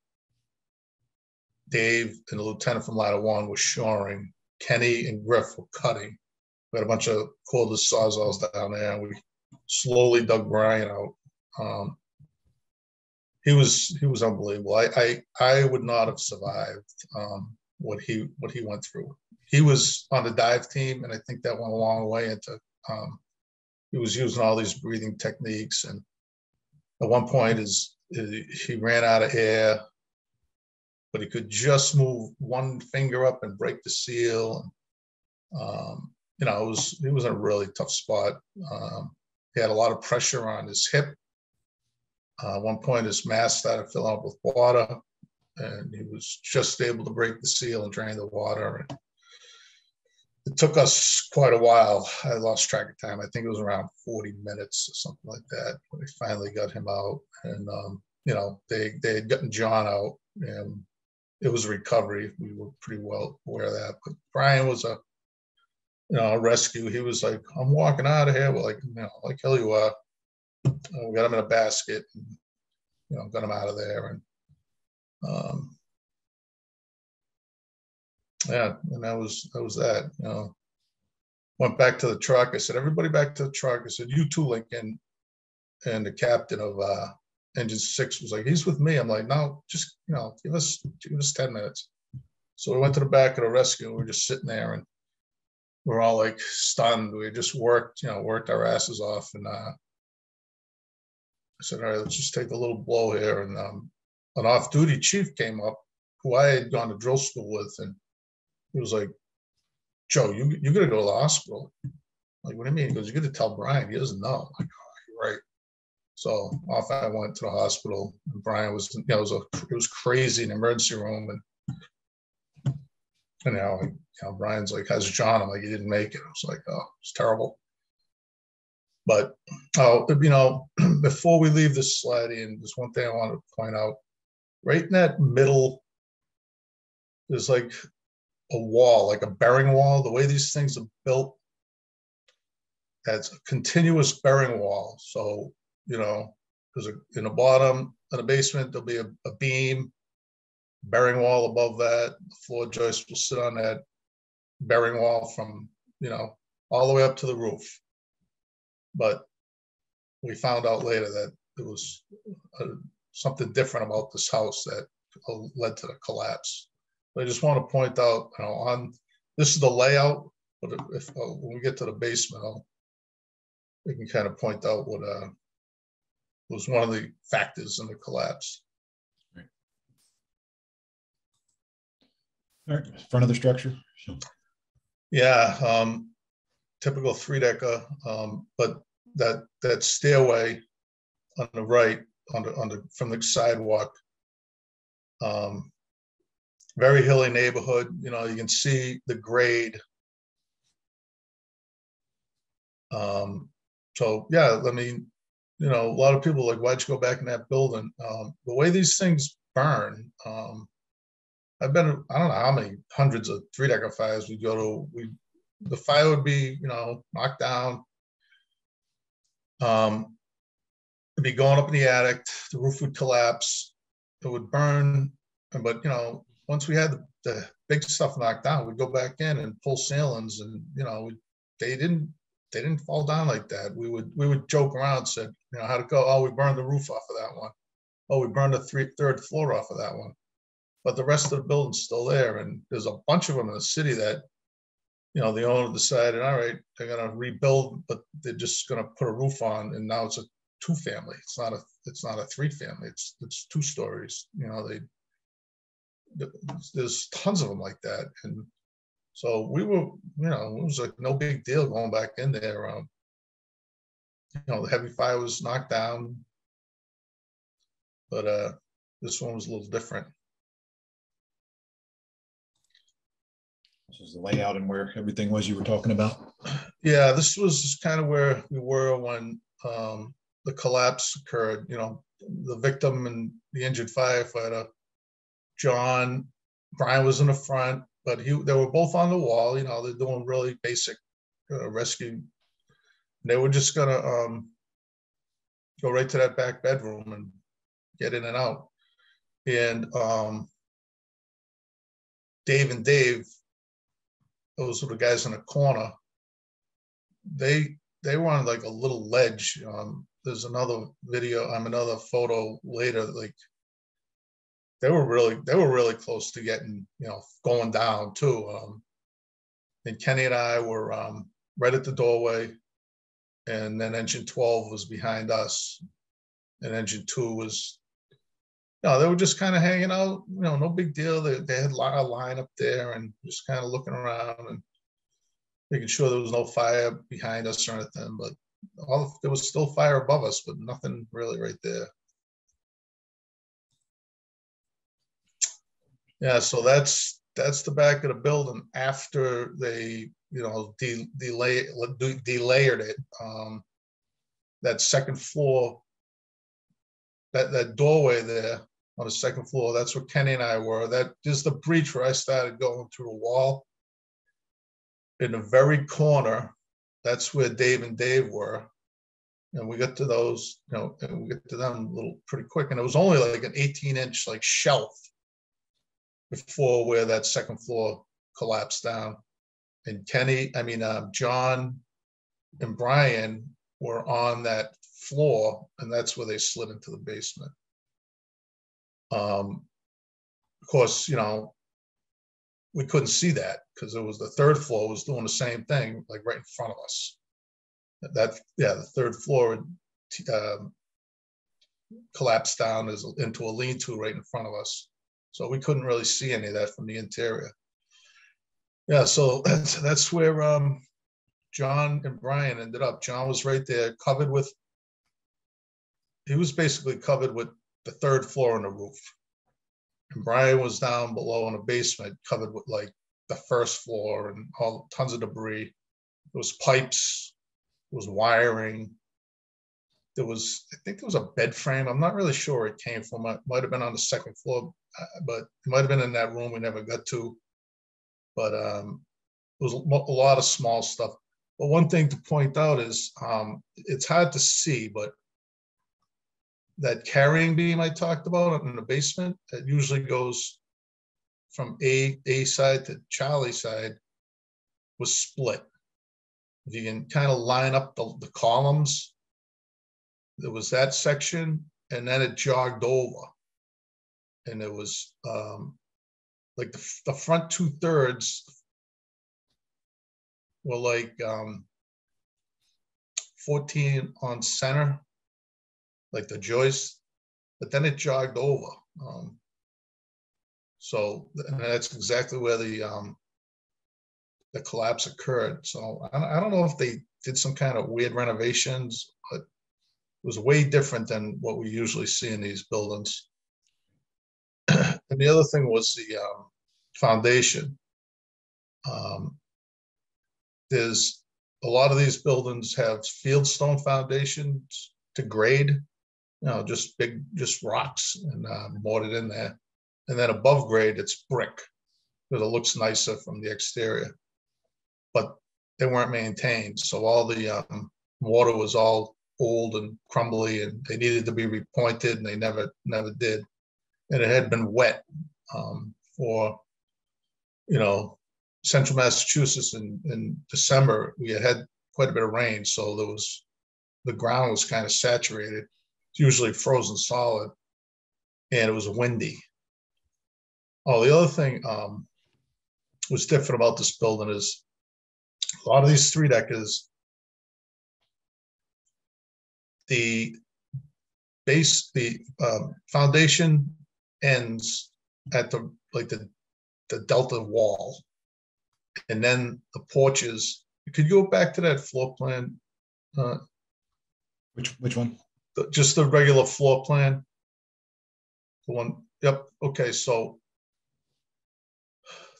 Dave and the lieutenant from ladder one was shoring. Kenny and Griff were cutting. We had a bunch of cordless sawzalls down there, we slowly dug Brian out. Um, he was he was unbelievable. I I, I would not have survived um, what he what he went through. He was on the dive team, and I think that went a long way into. Um, he was using all these breathing techniques, and at one point, his he ran out of air but he could just move one finger up and break the seal. Um, you know, it was he was in a really tough spot. Um, he had a lot of pressure on his hip. Uh, at one point, his mask started filling up with water, and he was just able to break the seal and drain the water. And it took us quite a while. I lost track of time. I think it was around 40 minutes or something like that. We finally got him out, and um, you know, they they had gotten Jon out, and it was a recovery. We were pretty well aware of that. But Brian was a you know, a rescue. He was like, I'm walking out of here. Well, like, you know, like hell you are. We got him in a basket and, you know, got him out of there. And, um, yeah, and that was, that was that, you know. Went back to the truck. I said, everybody back to the truck. I said, you too, Lincoln. And the captain of, uh, engine six was like, he's with me. I'm like, no, just, you know, give us, give us 10 minutes. So we went to the back of the rescue. We were just sitting there and we're all like stunned. We just worked, you know, worked our asses off. And uh, I said, all right, let's just take a little blow here. And um, an off duty chief came up who I had gone to drill school with. And he was like, Joe, you, you got to go to the hospital. Like, what do you mean? He goes, you got to tell Brian. He doesn't know. I'm like, oh, you're right. So off I went to the hospital. And Brian was, you know, it was, a, it was crazy in the emergency room. And you know, you know, Brian's like, how's Jon? I'm like, he didn't make it. I was like, oh, it's terrible. But, oh, you know, before we leave this slide in, there's one thing I want to point out. Right in that middle, there's like a wall, like a bearing wall. The way these things are built, that's a continuous bearing wall. So, you know, there's a in the bottom in the basement, there'll be a, a beam bearing wall above that. The floor joist will sit on that bearing wall from, you know, all the way up to the roof. But we found out later that there was uh, something different about this house that led to the collapse. I just want to point out, you know, on this is the layout, but if, uh, when we get to the basement, I'll, we can kind of point out what uh, was one of the factors in the collapse. All right, front of the structure. Yeah, um, typical three decker, um, but that, that stairway on the right, on the, on the, from the sidewalk. Um, very hilly neighborhood, you know, you can see the grade. Um, so, yeah, I mean, you know, a lot of people like, why'd you go back in that building? Um, the way these things burn, um, I've been I don't know how many hundreds of three decker fires we go to. We the fire would be you know knocked down. Um, it'd be going up in the attic. The roof would collapse. It would burn. But you know once we had the, the big stuff knocked down, we'd go back in and pull ceilings, and you know they didn't they didn't fall down like that. We would we would joke around, said you know how to go. Oh, we burned the roof off of that one. Oh, we burned the three, third floor off of that one but the rest of the building's still there. And there's a bunch of them in the city that, you know, the owner decided, all right, they're gonna rebuild, but they're just gonna put a roof on, and now it's a two family. It's not a it's not a three family. It's it's two stories. You know, they there's tons of them like that, and so we were, you know, it was like no big deal going back in there. Um, you know, the heavy fire was knocked down, but uh, this one was a little different. this is the layout and where everything was you were talking about. Yeah, this was kind of where we were when um, the collapse occurred. You know, the victim and the injured firefighter, Jon, Brian was in the front, but he they were both on the wall. You know, they're doing really basic uh, rescue. They were just gonna um, go right to that back bedroom and get in and out. And um, Dave and Dave those were the guys in the corner. They they were on like a little ledge. Um, there's another video. I'm um, another photo later. Like they were really they were really close to getting you know going down too. Um, and Kenny and I were um, right at the doorway, and then engine 12 was behind us, and engine two was no, they were just kind of hanging out, you know, no big deal. They, they had a lot of line up there and just kind of looking around and making sure there was no fire behind us or anything. But all, there was still fire above us, but nothing really right there. Yeah, so that's, that's the back of the building after they, you know, de- delay, de- delayered it. Um, that second floor, that, that doorway there on the second floor, that's where Kenny and I were. That is the breach where I started going through the wall. In the very corner, that's where Dave and Dave were. And we got to those, you know, and we get to them a little pretty quick. And it was only like an 18 inch like shelf before where that second floor collapsed down. And Kenny, I mean, um, Jon and Brian were on that floor, and that's where they slid into the basement. Um, of course, you know, we couldn't see that because it was the third floor was doing the same thing, like right in front of us. That, yeah, the third floor um, collapsed down as into a lean-to right in front of us. So we couldn't really see any of that from the interior. Yeah, so that's, that's where um, Jon and Brian ended up. Jon was right there, covered with, he was basically covered with the third floor and the roof. And Brian was down below in the basement, covered with like the first floor and all tons of debris. There was pipes, there was wiring. There was, I think there was a bed frame. I'm not really sure where it came from. It might have been on the second floor, uh, but it might have been in that room we never got to. But um, it was a lot of small stuff. But one thing to point out is um, it's hard to see, but that carrying beam I talked about in the basement, that usually goes from A, A side to Charlie side was split. If you can kind of line up the, the columns, there was that section and then it jogged over. And it was um, like the, the front two thirds were like um, 14 on center, like the joist, but then it jogged over. Um, so that's exactly where the um, the collapse occurred. So I, don't- I don't know if they did some kind of weird renovations, was way different than what we usually see in these buildings. and the other thing was the um, foundation. Um, there's a lot of these buildings have fieldstone foundations to grade, you know, just big, just rocks and uh, mortared in there. And then above grade, it's brick, because it looks nicer from the exterior. But they weren't maintained, so all the um, water was all old and crumbly, and they needed to be repointed, and they never, never did. And it had been wet um, for, you know, central Massachusetts in, in December, we had had quite a bit of rain, so there was, the ground was kind of saturated. It's usually frozen solid, and it was windy. Oh, the other thing um, was different about this building is a lot of these three deckers, the base, the um, foundation ends at the like the the delta wall, and then the porches. Could you go back to that floor plan? Uh, Which, which one? the- just the regular floor plan? The one, yep, okay, so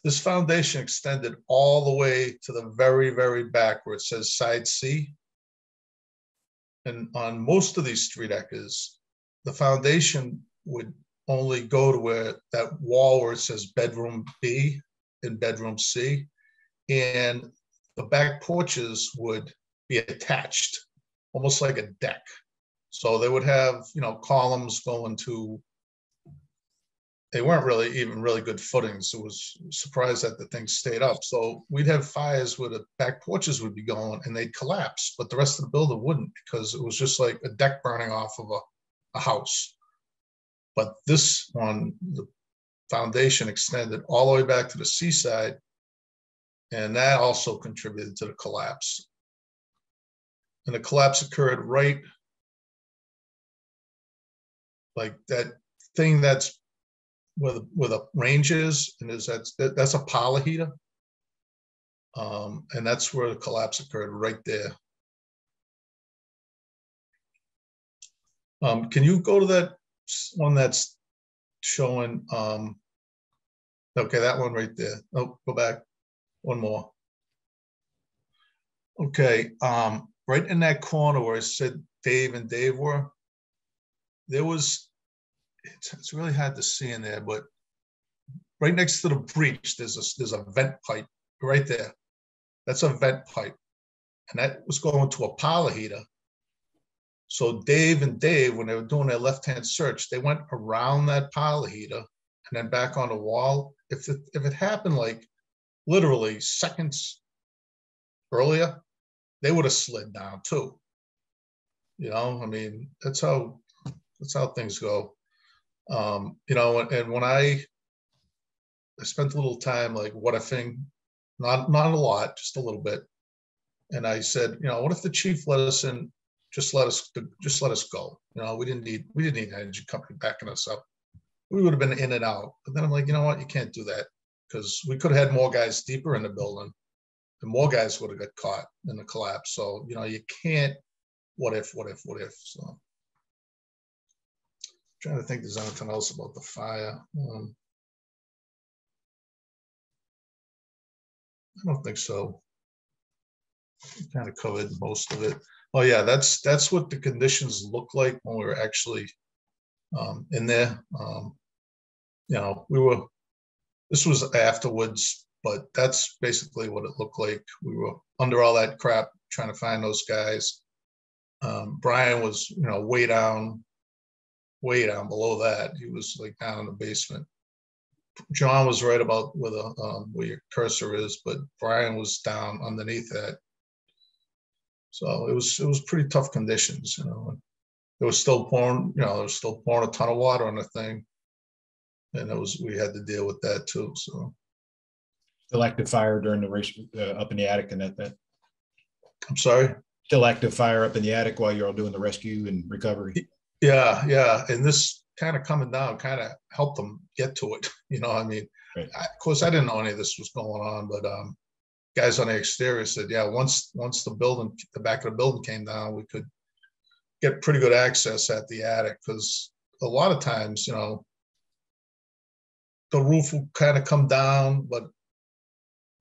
this foundation extended all the way to the very, very back where it says side C. And on most of these three deckers, the foundation would only go to where that wall where it says bedroom B and bedroom C. And the back porches would be attached, almost like a deck. So they would have, you know, columns going to, they weren't really even really good footings. It was surprised that the thing stayed up. So we'd have fires where the back porches would be going and they'd collapse, but the rest of the building wouldn't because it was just like a deck burning off of a, a house. But this one, the foundation extended all the way back to the C side. And that also contributed to the collapse. And the collapse occurred right like that thing that's where the range is, and is that's, that- that's a power. Um, and that's where the collapse occurred, right there. Um, can you go to that one that's showing, um, okay, that one right there. Oh, go back. One more. Okay, um, right in that corner where I said Dave and Dave were, there was, it's, it's really hard to see in there, but right next to the breach, there's a, there's a vent pipe right there. That's a vent pipe. And that was going to a parlor heater. So Dave and Dave, when they were doing their left-hand search, they went around that parlor heater and then back on the wall. If it, if it happened like literally seconds earlier, they would have slid down too. You know, I mean, that's how, that's how things go. Um, you know, and, when I, I spent a little time like what ifing, not, not a lot, just a little bit. And I said, you know, what if the chief let us in, just let us, just let us go? You know, we didn't need, we didn't need an engine company backing us up. We would have been in and out. But then I'm like, you know what, you can't do that because we could have had more guys deeper in the building and more guys would have got caught in the collapse. So, you know, you can't, what if, what if, what if, so. Trying to think there's anything else about the fire. Um, I don't think so. Kind of covered most of it. Oh, yeah, that's, that's what the conditions look like when we were actually um, in there. Um, You know, we were, this was afterwards, but that's basically what it looked like. We were under all that crap, trying to find those guys. Um, Brian was, you know, way down, way down below that. He was like down in the basement. Jon was right about where the, um, where your cursor is, but Brian was down underneath that. So it was, it was pretty tough conditions, you know. It was still pouring, you know, it was still pouring a ton of water on the thing. And it was, we had to deal with that too, so. Still active fire during the race, uh, up in the attic and that, that, I'm sorry. still active fire up in the attic while you're all doing the rescue and recovery. Yeah, yeah, and this kind of coming down kind of helped them get to it, you know, I mean, Right. I- of course, I didn't know any of this was going on, but, um, guys on the exterior said, yeah, once, once the building, the back of the building came down, we could get pretty good access at the attic, because a lot of times, you know, the roof will kind of come down, but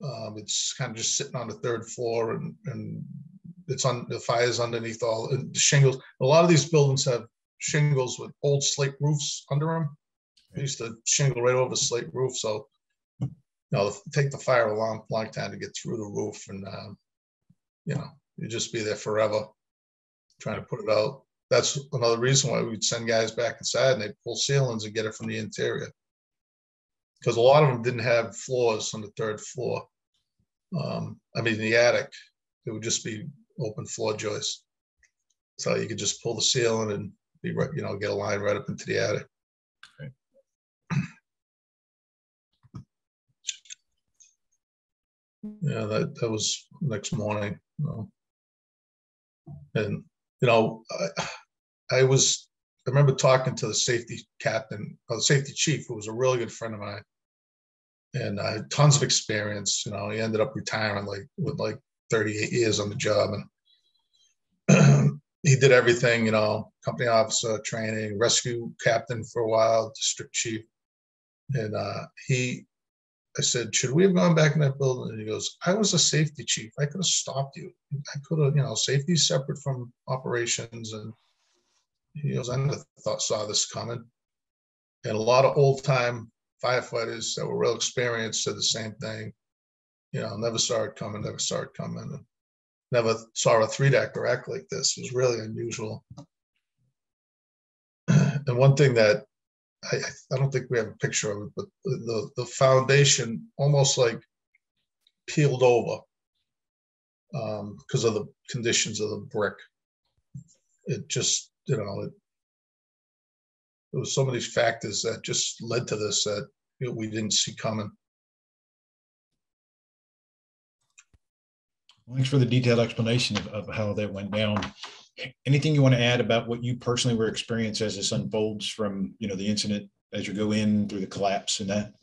um, it's kind of just sitting on the third floor and, and it's on, the fire's underneath all, the shingles. A lot of these buildings have shingles with old slate roofs under them. They used to shingle right over the slate roof, so, you know, take the fire a long, time to get through the roof and, um, you know, you just be there forever trying to put it out. That's another reason why we'd send guys back inside and they'd pull ceilings and get it from the interior. Because a lot of them didn't have floors on the third floor. Um, I mean, the attic, it would just be open floor joists. So you could just pull the ceiling and be right, you know, get a line right up into the attic. Right. Yeah, that, that was next morning. you know. And, you know, I, I was, I remember talking to the safety captain, or the safety chief, who was a really good friend of mine. And I had tons of experience, you know, he ended up retiring like with like 38 years on the job and he did everything, you know, company officer, training, rescue captain for a while, district chief. And uh, he, I said, should we have gone back in that building? And he goes, I was a safety chief. I could have stopped you. I could have, you know, safety separate from operations. And he goes, I never thought, saw this coming. And a lot of old time firefighters that were real experienced said the same thing. You know, never saw it coming, never saw it coming. And never saw a three decker act like this. It was really unusual. And one thing that I, I don't think we have a picture of it, but the, the, foundation almost like peeled over um, because of the conditions of the brick. It just, you know, it, there was so many factors that just led to this that you know, we didn't see coming. Thanks for the detailed explanation of, of how that went down. Anything you want to add about what you personally were experiencing as this unfolds from, you know, the incident as you go in through the collapse and that?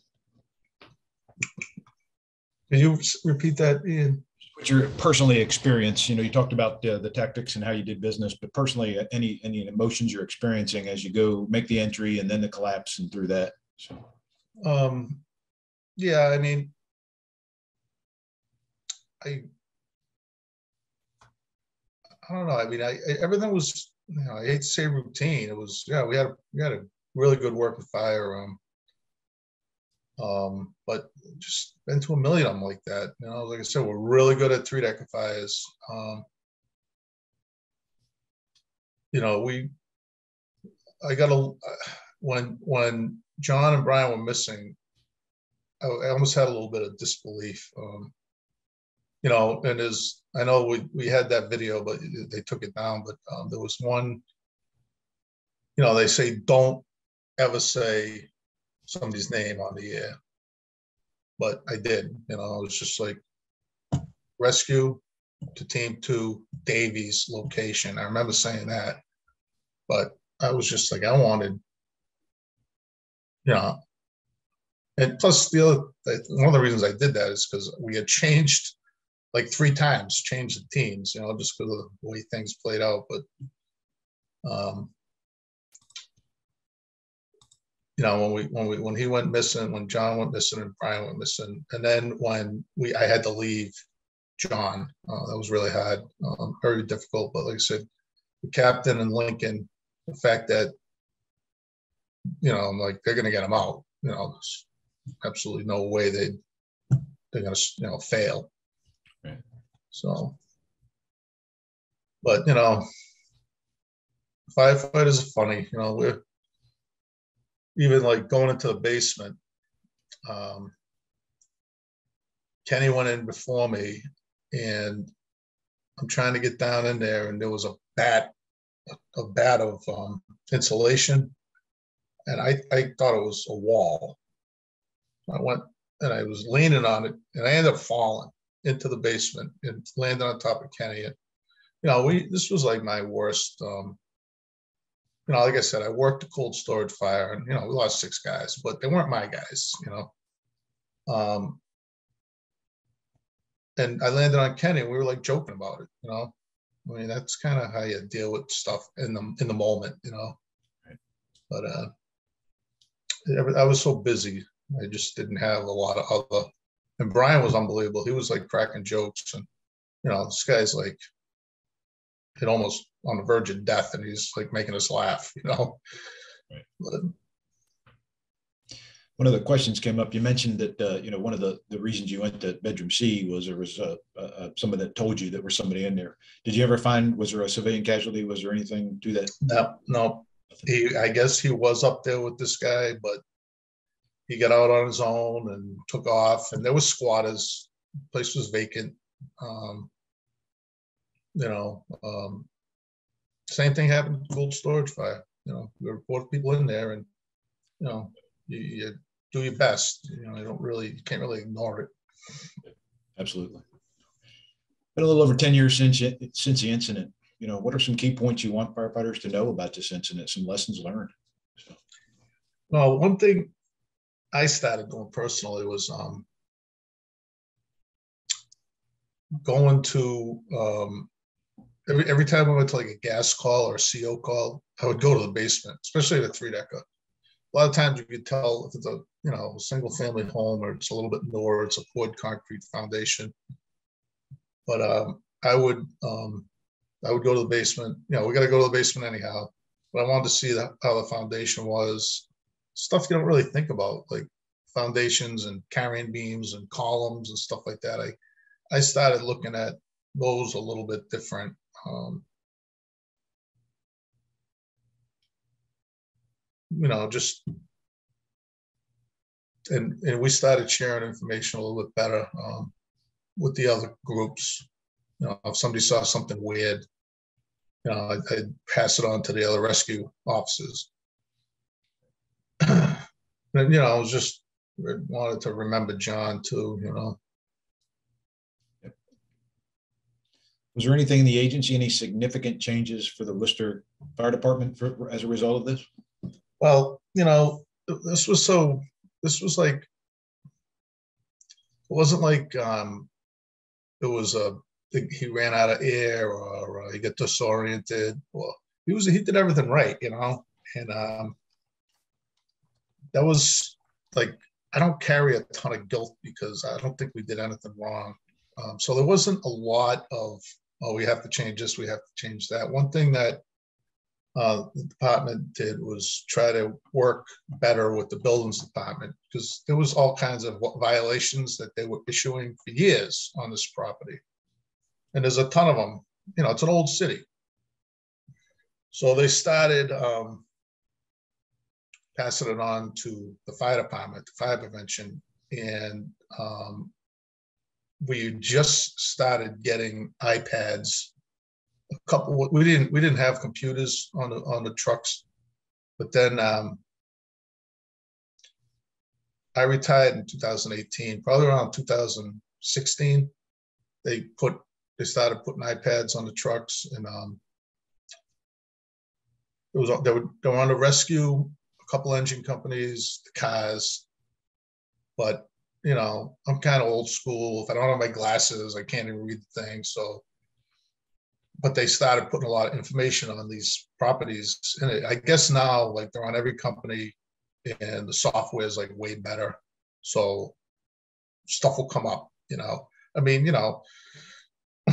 Can you repeat that, Ian? What your personally experience, you know, you talked about uh, the tactics and how you did business, but personally, uh, any any emotions you're experiencing as you go make the entry and then the collapse and through that. So, Um, yeah, I mean, I, I don't know. I mean, I, everything was, you know, I hate to say routine. It was, yeah, we had we had a really good working fire. Um, um, but just been to a million of them like that. You know, like I said, we're really good at three decker fires. Um, you know, we, I got a, when, when Jon and Brian were missing, I, I almost had a little bit of disbelief. Um, you know, and as I know we, we had that video, but they took it down, but um, there was one, you know, they say, don't ever say somebody's name on the air. But I did, you know, I was just like rescue to team two, Davies location. I remember saying that. But I was just like, I wanted, you know, and plus the other one of the reasons I did that is because we had changed like three times, changed the teams, you know, just because of the way things played out. But um, you know, when we when we when he went missing, when Jon went missing and Brian went missing, and then when we I had to leave Jon, uh, that was really hard, um, very difficult. But like I said, the captain and Lincoln, the fact that you know, I'm like they're gonna get him out. You know, there's absolutely no way they they're gonna you know fail. So, but you know, firefighters are funny. You know, we're even like going into the basement. Um, Kenny went in before me, and I'm trying to get down in there, and there was a bat, a, a bat of um, insulation, and I I thought it was a wall. I went and I was leaning on it, and I ended up falling into the basement and landed on top of Kenny. And, you know, we this was like my worst um, you know, like I said, I worked a cold storage fire and, you know, we lost six guys, but they weren't my guys, you know. Um, and I landed on Kenny and we were like joking about it, you know. I mean, that's kind of how you deal with stuff in the in the moment, you know. Right. But uh I was so busy. I just didn't have a lot of other and Brian was unbelievable. He was like cracking jokes and you know, this guy's like it almost on the verge of death and he's like making us laugh, you know. Right. But, one of the questions came up. You mentioned that uh, you know one of the the reasons you went to bedroom C was there was uh, uh, someone that told you that there was somebody in there. Did you ever find was there a civilian casualty? Was there anything to that? no, no. He, I guess he was up there with this guy, but he got out on his own and took off. And there was squatters. place was vacant. Um, you know, um, same thing happened with cold storage fire. You know, there were four people in there, and you know, you, you do your best. You know, you don't really, you can't really ignore it. Absolutely. Been a little over 10 years since since the incident. You know, what are some key points you want firefighters to know about this incident? Some lessons learned. So, Well, one thing I started doing personally was um, going to um, every every time I went to like a gas call or a CO call, I would go to the basement, especially the three decker. A lot of times you could tell if it's a you know single family home or it's a little bit newer, it's a poured concrete foundation. But um, I would um, I would go to the basement. You know, we got to go to the basement anyhow. But I wanted to see that, how the foundation was. Stuff you don't really think about, like foundations and carrying beams and columns and stuff like that. I I started looking at those a little bit different. Um, you know, just and and we started sharing information a little bit better um, with the other groups. You know, if somebody saw something weird, you know, I'd, I'd pass it on to the other rescue officers. And you know, I was just wanted to remember Jon too. You know, was there anything in the agency, any significant changes for the Worcester Fire Department for, as a result of this? Well, you know, this was so, this was like, it wasn't like, um, it was a he ran out of air or uh, he got disoriented or he was he did everything right, you know, and um, that was like I don't carry a ton of guilt because I don't think we did anything wrong. Um, so there wasn't a lot of oh we have to change this, we have to change that. One thing that uh, the department did was try to work better with the buildings department because there was all kinds of violations that they were issuing for years on this property. And there's a ton of them. You know, it's an old city. So they started um, passing it on to the fire department, the fire prevention, and um, we just started getting iPads. A couple we didn't we didn't have computers on the on the trucks but then um, i retired in 2018 probably around 2016 they put they started putting ipads on the trucks and um, it was they would go on to rescue a couple engine companies the cars but you know i'm kind of old school if i don't have my glasses i can't even read the thing so but they started putting a lot of information on these properties. And I guess now, like they're on every company, and the software is like way better. So stuff will come up. You know, I mean, you know,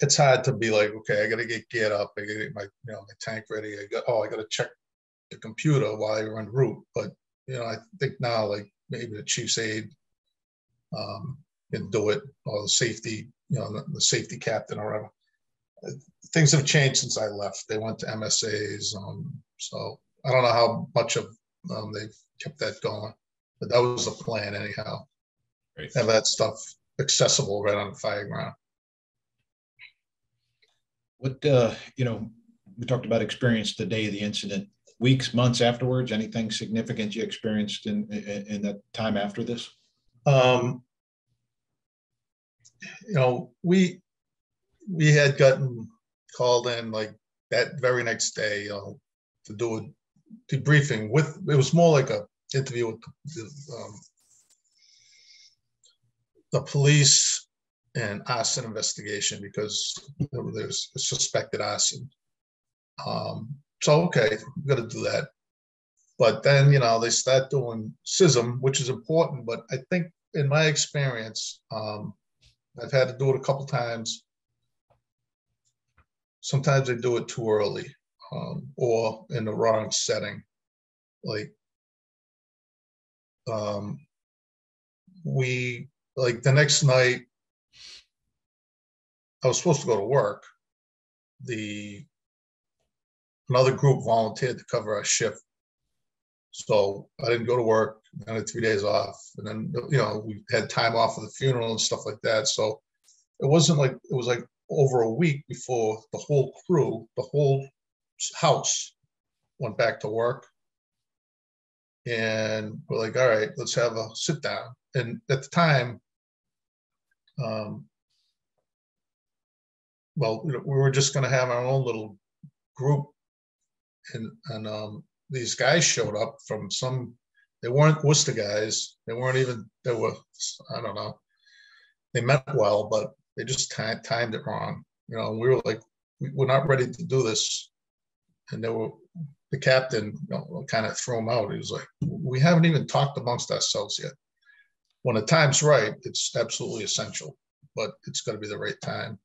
it's hard to be like, okay, I got to get geared up. I got to get my, you know, my tank ready. I got, oh, I got to check the computer while you're run route. But you know, I think now, like maybe the chief's aide um, can do it, or the safety you know, the, the safety captain or whatever. Things have changed since I left. They went to MSAs. Um, so I don't know how much of um, they've kept that going, but that was the plan anyhow. Great. Have that stuff accessible right on the fire ground. What, uh, you know, we talked about experience the day of the incident, weeks, months afterwards, anything significant you experienced in, in, in that time after this? Um, you know, we we had gotten called in like that very next day, you know, to do a debriefing with. It was more like a interview with the, um, the police and arson investigation because there's a suspected arson. Um, so okay, we got to do that. But then you know they start doing CISM, which is important. But I think in my experience, um, I've had to do it a couple times. Sometimes they do it too early um, or in the wrong setting. Like, um, we, like the next night, I was supposed to go to work. The another group volunteered to cover our shift. So I didn't go to work. I had three days off, and then you know we had time off for the funeral and stuff like that. So it wasn't like it was like over a week before the whole crew, the whole house, went back to work. And we're like, all right, let's have a sit down. And at the time, um, well, we were just going to have our own little group, and and um, these guys showed up from some they weren't Worcester guys. They weren't even, they were, I don't know. They meant well, but they just timed it wrong. You know, we were like, we're not ready to do this. And they were, the captain you know, kind of threw him out. He was like, we haven't even talked amongst ourselves yet. When the time's right, it's absolutely essential, but it's going to be the right time.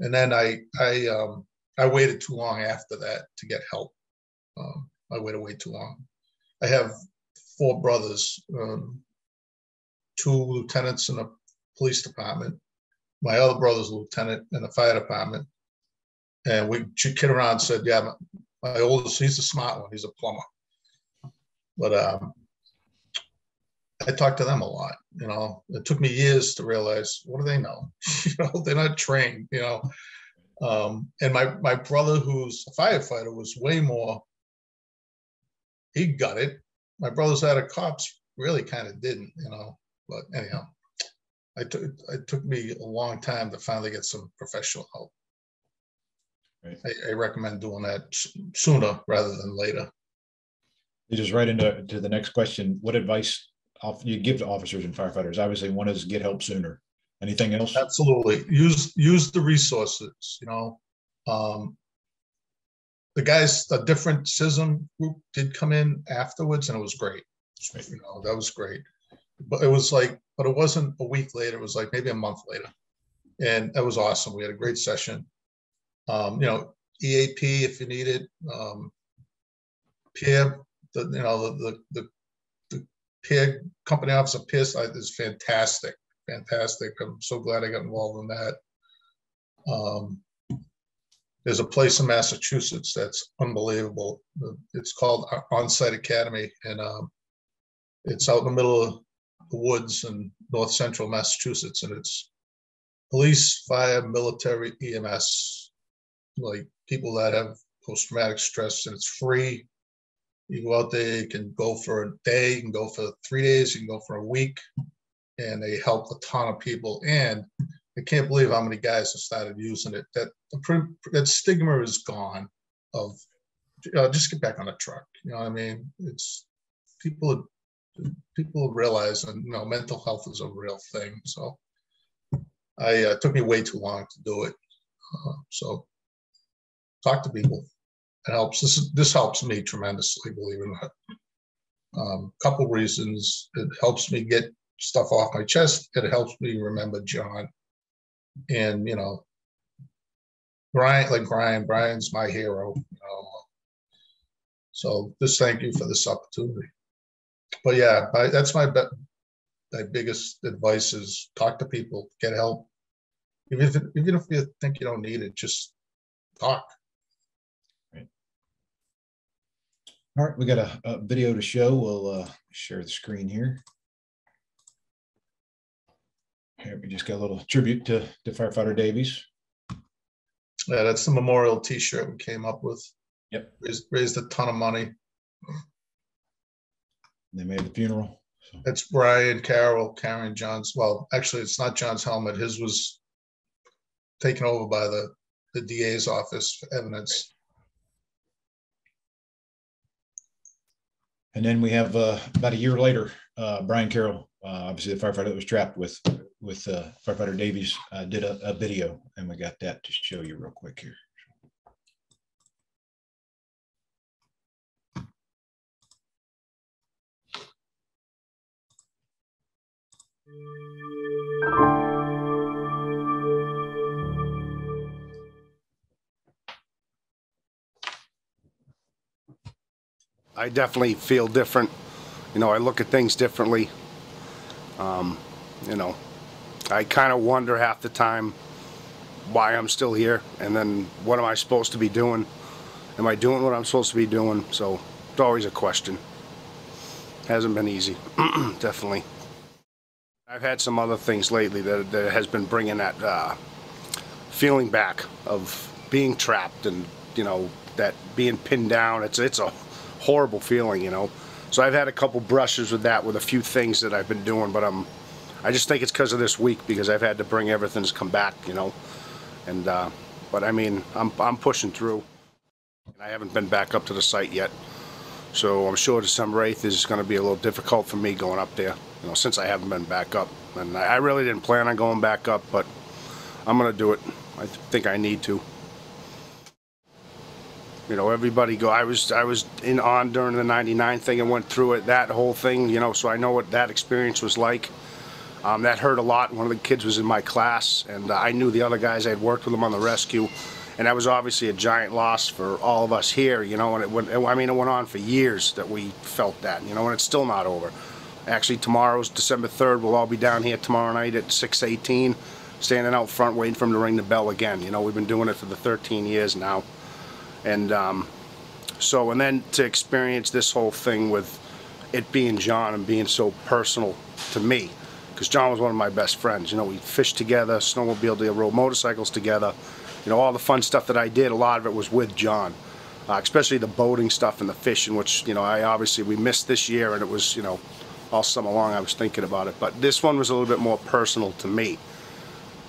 And then I, I, um, I waited too long after that to get help. Um, I waited way too long. I have four brothers, um, two lieutenants in the police department. My other brother's a lieutenant in the fire department. And we kid around said, yeah, my, my oldest, he's the smart one. He's a plumber. But um, I talked to them a lot. You know, it took me years to realize what do they know? you know, they're not trained. You know, um, and my my brother, who's a firefighter, was way more. He got it my brothers out of cops really kind of didn't, you know. But anyhow, I took it took me a long time to finally get some professional help. Right. I, I recommend doing that sooner rather than later. You just right into to the next question. What advice you give to officers and firefighters? Obviously, one is get help sooner. Anything else? Absolutely. Use, use the resources, you know. Um, The guys, a different CISM group did come in afterwards and it was great. You know, that was great. But it was like, but it wasn't a week later. It was like maybe a month later. And that was awesome. We had a great session. Um, you know, EAP if you need it. Um, peer, the, you know, the, the, the, the peer company officer, I- is fantastic fantastic. I'm so glad I got involved in that. Um, There's a place in Massachusetts that's unbelievable. It's called Onsite Academy and um, it's out in the middle of the woods in north central Massachusetts and it's police, fire, military, EMS, like people that have post-traumatic stress and it's free. You go out there, you can go for a day, you can go for three days, you can go for a week and they help a ton of people. And I can't believe how many guys have started using it. That that stigma is gone. Of uh, just get back on the truck. You know what I mean? It's people people realize and you know mental health is a real thing. So I uh, took me way too long to do it. Uh, so talk to people. It helps. This this helps me tremendously. Believe it or not. Um, couple reasons. It helps me get stuff off my chest. It helps me remember Jon. And, you know, Brian, like Brian, Brian's my hero. You know. So just thank you for this opportunity. But yeah, I, that's my be- my biggest advice is talk to people, get help. Even if, even if you think you don't need it, just talk. All right, we got a, a video to show. We'll uh, share the screen here. Here, we just got a little tribute to, to firefighter Davies. Yeah, that's the memorial T-shirt we came up with. Yep. Raised, raised a ton of money. They made the funeral. So, That's Brian Carroll, carrying Jon's. Well, actually, it's not Jon's helmet. His was taken over by the, the DA's office for evidence. And then we have uh, about a year later, uh, Brian Carroll, uh, obviously the firefighter that was trapped with with uh, firefighter Davies, uh, did a, a video, and we got that to show you real quick here. I definitely feel different. You know, I look at things differently. Um, you know, I kind of wonder half the time why I'm still here and then what am I supposed to be doing? Am I doing what I'm supposed to be doing? So it's always a question. Hasn't been easy, definitely. I've had some other things lately that, that has been bringing that uh, feeling back of being trapped and, you know, that being pinned down. It's, it's a horrible feeling, you know. So I've had a couple brushes with that with a few things that I've been doing, but I'm, I just think it's because of this week because I've had to bring everything to come back, you know. And, uh, but I mean, I'm, I'm pushing through. And I haven't been back up to the site yet. So I'm sure December 8th is going to be a little difficult for me going up there, you know, since I haven't been back up. And I I really didn't plan on going back up, but I'm going to do it. I th- think I need to. You know, everybody go. I was I was in on during the '99 thing and went through it, that whole thing. You know, so I know what that experience was like. Um, that hurt a lot. One of the kids was in my class, and uh, I knew the other guys. I had worked with them on the rescue, and that was obviously a giant loss for all of us here. You know, and it went. I mean, it went on for years that we felt that. You know, and it's still not over. Actually, tomorrow's December 3rd. We'll all be down here tomorrow night at 6:18, standing out front waiting for him to ring the bell again. You know, we've been doing it for the 13 years now. And um, so, and then to experience this whole thing with it being Jon and being so personal to me, because Jon was one of my best friends. You know, we fished together, snowmobiled rode motorcycles together. You know, all the fun stuff that I did, a lot of it was with Jon, uh, especially the boating stuff and the fishing, which, you know, I obviously, we missed this year and it was, you know, all summer long I was thinking about it. But this one was a little bit more personal to me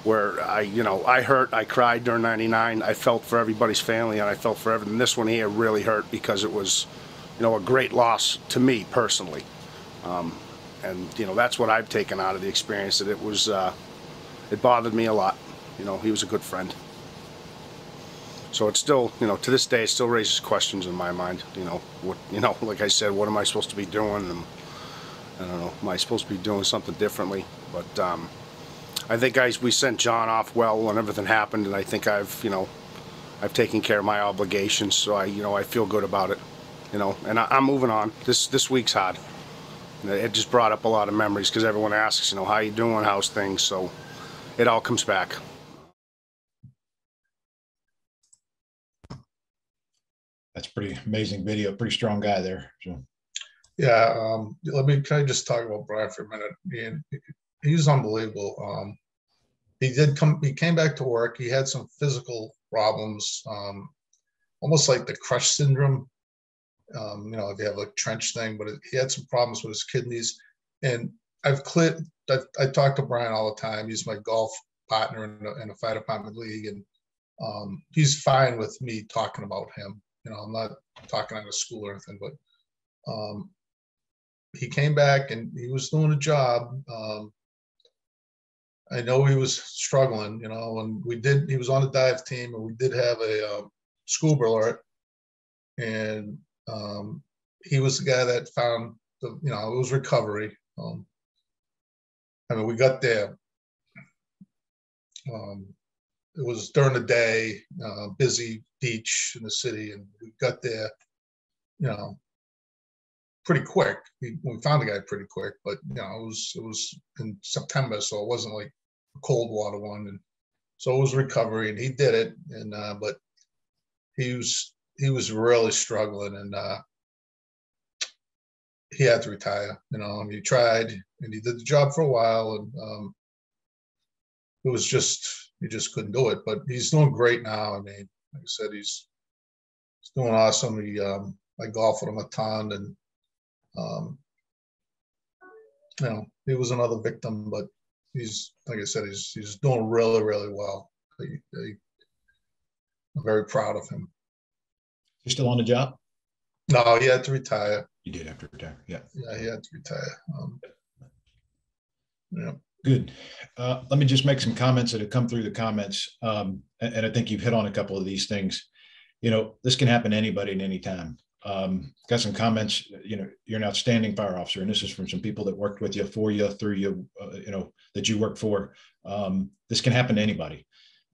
where I, you know, I hurt, I cried during 99. I felt for everybody's family and I felt for everything. This one here really hurt because it was, you know, a great loss to me personally. Um, and, you know, that's what I've taken out of the experience that it was, uh, it bothered me a lot. You know, he was a good friend. So it still, you know, to this day, it still raises questions in my mind. You know, what, you know, like I said, what am I supposed to be doing? And I don't know, am I supposed to be doing something differently? But um, I think I, we sent Jon off well when everything happened, and I think I've, you know, I've taken care of my obligations, so I, you know, I feel good about it. You know, and I, I'm moving on. This this week's hard. It just brought up a lot of memories because everyone asks, you know, how you doing, how's things? So it all comes back. That's pretty amazing video. Pretty strong guy there. So. Yeah, um, let me can I just talk about Brian for a minute? He, he's unbelievable. Um, he did come. He came back to work. He had some physical problems, um, almost like the crush syndrome. Um, you know, if you have a trench thing, but he had some problems with his kidneys. And I've cleared. I, I talk to Brian all the time. He's my golf partner in a, in a fire department league, and um, he's fine with me talking about him. You know, I'm not talking out of school or anything, but um, he came back and he was doing a job. Um, I know he was struggling, you know, and we did, he was on the dive team and we did have a um, scuba alert. And um, he was the guy that found the, you know, it was recovery. Um, I mean, we got there. Um, it was during the day, uh, busy beach in the city, and we got there, you know, pretty quick. We, we found the guy pretty quick, but you know, it was it was in September, so it wasn't like a cold water one, and so it was recovery, and he did it, and uh, but he was he was really struggling, and uh, he had to retire. You know, and he tried, and he did the job for a while, and um, it was just he just couldn't do it. But he's doing great now. I mean, like I said, he's he's doing awesome. He um, I golf with him a ton, and um, you know, he was another victim, but he's like I said, he's he's doing really really well. I, I, I'm very proud of him. You still on the job? No, he had to retire. You did have to retire. Yeah. Yeah, he had to retire. Um, yeah. Good. Uh, let me just make some comments that have come through the comments. Um, and, and, I think you've hit on a couple of these things. You know, this can happen to anybody at any time. Um, got some comments. You know, you're an outstanding fire officer, and this is from some people that worked with you, for you, through you, uh, you know, that you work for. Um, this can happen to anybody.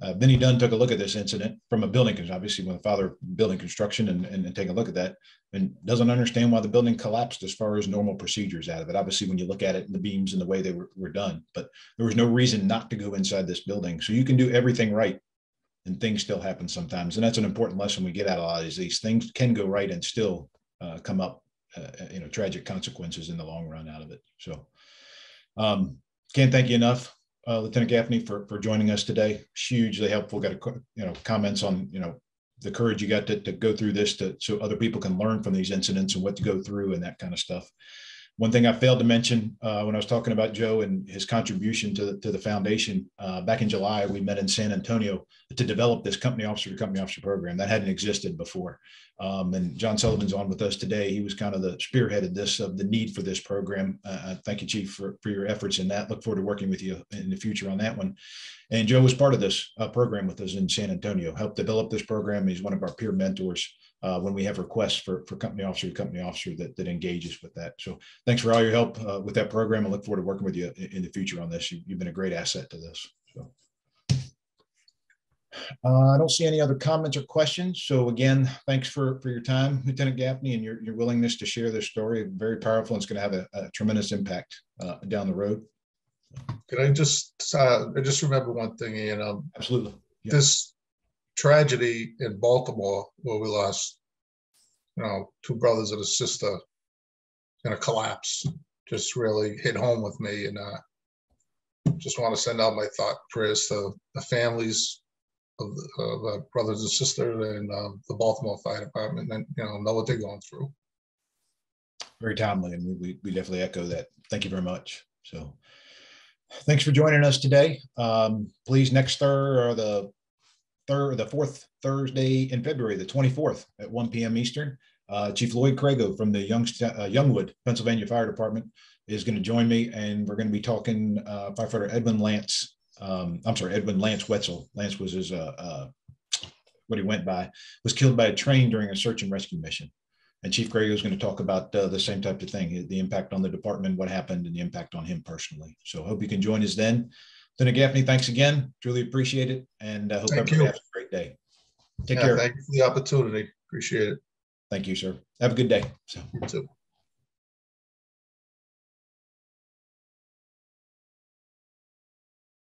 Uh, Vinny Dunn took a look at this incident from a building, because obviously, when the father building construction and, and, and take a look at that, and doesn't understand why the building collapsed as far as normal procedures out of it. Obviously, when you look at it, the beams and the way they were, were done, but there was no reason not to go inside this building. So you can do everything right, and things still happen sometimes. And that's an important lesson we get out of a lot of these. These things can go right and still uh, come up, uh, you know, tragic consequences in the long run out of it. So, um, can't thank you enough uh, Lieutenant Gaffney, for for joining us today. Hugely helpful. Got a you know comments on you know the courage you got to, to go through this to so other people can learn from these incidents and what to go through and that kind of stuff. One thing I failed to mention uh, when I was talking about Joe and his contribution to the, to the foundation, uh, back in July, we met in San Antonio to develop this company officer to company officer program that hadn't existed before. Um, and John Sullivan's on with us today. He was kind of the spearheaded this of the need for this program. Uh, thank you, Chief, for, for your efforts in that. Look forward to working with you in the future on that one. And Joe was part of this uh, program with us in San Antonio, helped develop this program. He's one of our peer mentors uh, when we have requests for, for company officer to company officer that, that engages with that. So thanks for all your help uh, with that program. I look forward to working with you in, in the future on this. You, have been a great asset to this. So. Uh, I don't see any other comments or questions. So again, thanks for, for your time, Lieutenant Gaffney, and your, your willingness to share this story. Very powerful. And it's going to have a, a tremendous impact uh, down the road. Can I just, uh, I just remember one thing, Ian. Um, Absolutely. Yeah. This tragedy in Baltimore where we lost, you know, two brothers and a sister in a collapse just really hit home with me. And uh, just want to send out my thought prayers to the families of, the, of uh, brothers and sisters and uh, the Baltimore Fire Department and, you know, know what they're going through. Very timely. And we, we definitely echo that. Thank you very much. So thanks for joining us today. Um, please next Thursday or the third, the fourth Thursday in February, the 24th at 1 p.m. Eastern. Uh, Chief Lloyd Crago from the Young, uh, Youngwood, Pennsylvania Fire Department is going to join me, and we're going to be talking uh, firefighter Edwin Lance um, I'm sorry, Edwin Lance Wetzel. Lance was his, uh, uh, what he went by, was killed by a train during a search and rescue mission. And Chief Gray is going to talk about uh, the same type of thing, the impact on the department, what happened, and the impact on him personally. So hope you can join us then. Lieutenant Gaffney, thanks again. Truly appreciate it, and I hope Thank everybody you. has a great day. Take Yeah, care. Thank you for the opportunity. Appreciate it. Thank you, sir. Have a good day. So. You too.